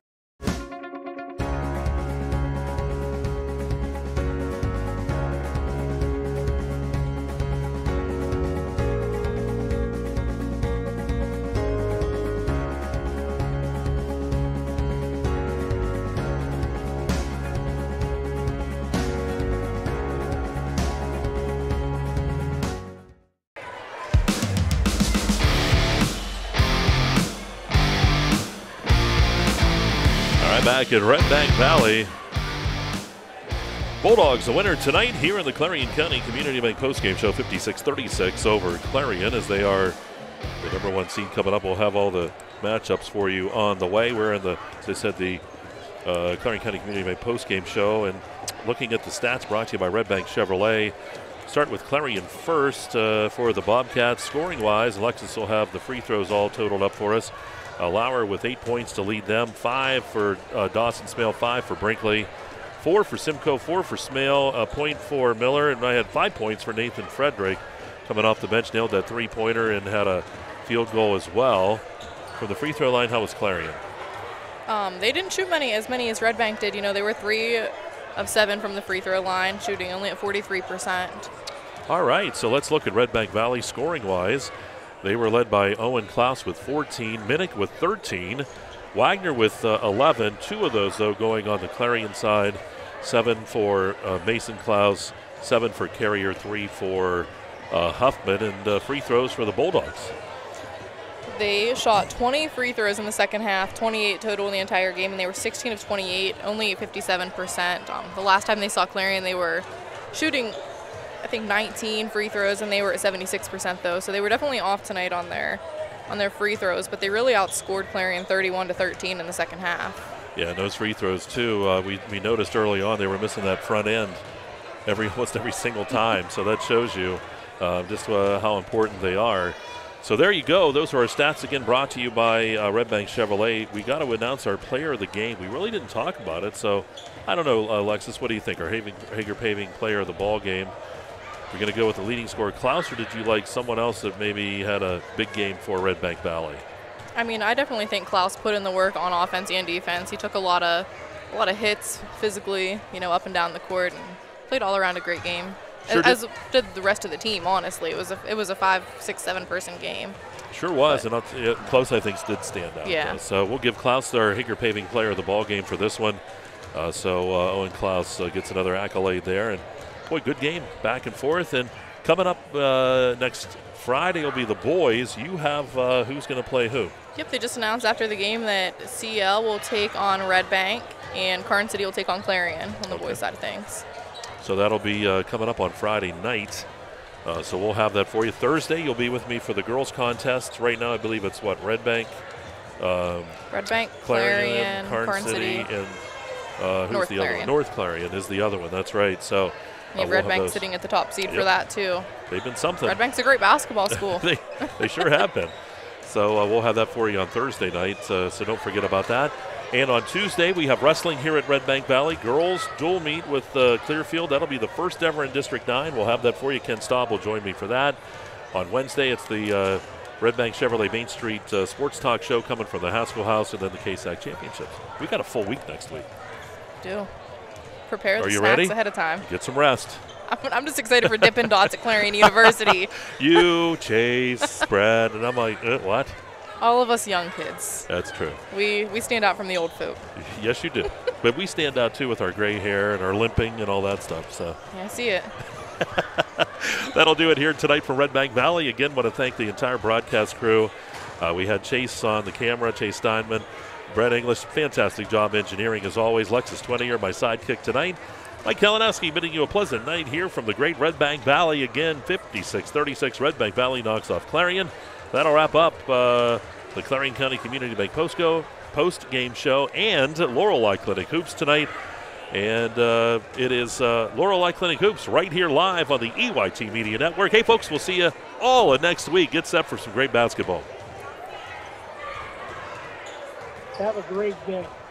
Back Redbank Valley. Bulldogs, the winner tonight here in the Clarion County Community Bank postgame show, 56-36 over Clarion as they are the number one seed coming up. We'll have all the matchups for you on the way. We're in the, as I said, the uh, Clarion County Community Bank postgame show and looking at the stats brought to you by Redbank Chevrolet. Start with Clarion first uh, for the Bobcats. Scoring wise, Lexis will have the free throws all totaled up for us. Lauer with eight points to lead them, five for uh, Dawson Smale, five for Brinkley, four for Simcoe, four for Smale, a point for Miller, and I had five points for Nathan Frederick coming off the bench, nailed that three pointer and had a field goal as well. From the free throw line, how was Clarion? Um, they didn't shoot many as many as Redbank did. You know, they were three of seven from the free throw line, shooting only at 43%. All right, so let's look at Redbank Valley scoring wise. They were led by Owen Klaus with 14, Minnick with 13, Wagner with uh, 11. Two of those, though, going on the Clarion side. Seven for uh, Mason Klaus, seven for Carrier, three for uh, Huffman, and uh, free throws for the Bulldogs. They shot 20 free throws in the second half, 28 total in the entire game, and they were 16 of 28, only 57%. Um, the last time they saw Clarion, they were shooting, I think, 19 free throws, and they were at 76% though. So they were definitely off tonight on their on their free throws, but they really outscored Clarion 31 to 13 in the second half. Yeah, and those free throws too. Uh, we we noticed early on they were missing that front end every almost every single time. So that shows you uh, just uh, how important they are. So there you go. Those are our stats again brought to you by uh, Redbank Chevrolet. We got to announce our player of the game. We really didn't talk about it. So I don't know, Lexis, what do you think? Our Hager Paving player of the ball game. We're going to go with the leading scorer, Klaus, or did you like someone else that maybe had a big game for Redbank Valley? I mean, I definitely think Klaus put in the work on offense and defense. He took a lot of a lot of hits physically, you know, up and down the court, and played all around a great game. Sure as did the rest of the team. Honestly, it was a it was a five, six, seven person game. Sure was, and I'll yeah, Klaus I think did stand out. Yeah. So we'll give Klaus our Hager Paving player of the ball game for this one. Uh, so uh, Owen Klaus uh, gets another accolade there, and boy, good game back and forth. And coming up uh, next Friday will be the boys. You have uh, who's going to play who? Yep, they just announced after the game that CL will take on Redbank and Karns City will take on Clarion on the Okay. boys side of things. So that'll be uh, coming up on Friday night. Uh, so we'll have that for you. Thursday, you'll be with me for the girls' contest. Right now, I believe it's what Redbank, um, Redbank, Clarion, Clarion, Carn Karns City, City. and uh, who's North the other one? North Clarion is the other one. That's right. So You have Redbank sitting at the top seed for that too. They've been something. Red Bank's a great basketball school. they, they sure have been. So uh, we'll have that for you on Thursday night. Uh, so don't forget about that. And on Tuesday, we have wrestling here at Redbank Valley. Girls dual meet with uh, Clearfield. That'll be the first ever in District 9. We'll have that for you. Ken Staub will join me for that. On Wednesday, it's the uh, Redbank Chevrolet Main Street uh, Sports Talk Show coming from the Haskell House and then the KSAC Championships. We've got a full week next week. Do prepare Are the you snacks ready? ahead of time. Get some rest. I'm I'm just excited for Dippin' Dots at Clarion University. you, Chase, Brad, and I'm like, uh, what? All of us young kids. That's true. We we stand out from the old folk. Yes, you do. but we stand out too with our gray hair and our limping and all that stuff. So Yeah, I see it. that'll do it here tonight from Redbank Valley. Again, want to thank the entire broadcast crew. Uh, we had Chase on the camera, Chase Steinman, Brett English. Fantastic job engineering as always. Lexis Twentier my sidekick tonight. Mike Kalinowski bidding you a pleasant night here from the great Redbank Valley. Again, 56 36. Redbank Valley knocks off Clarion. That'll wrap up uh, the Clarion County Community Bank Postco post game show and Laurel Eye Clinic Hoops tonight. And uh, it is uh, Laurel Eye Clinic Hoops right here live on the EYT Media Network. Hey, folks, we'll see you all next week. Get set for some great basketball. Have a great day.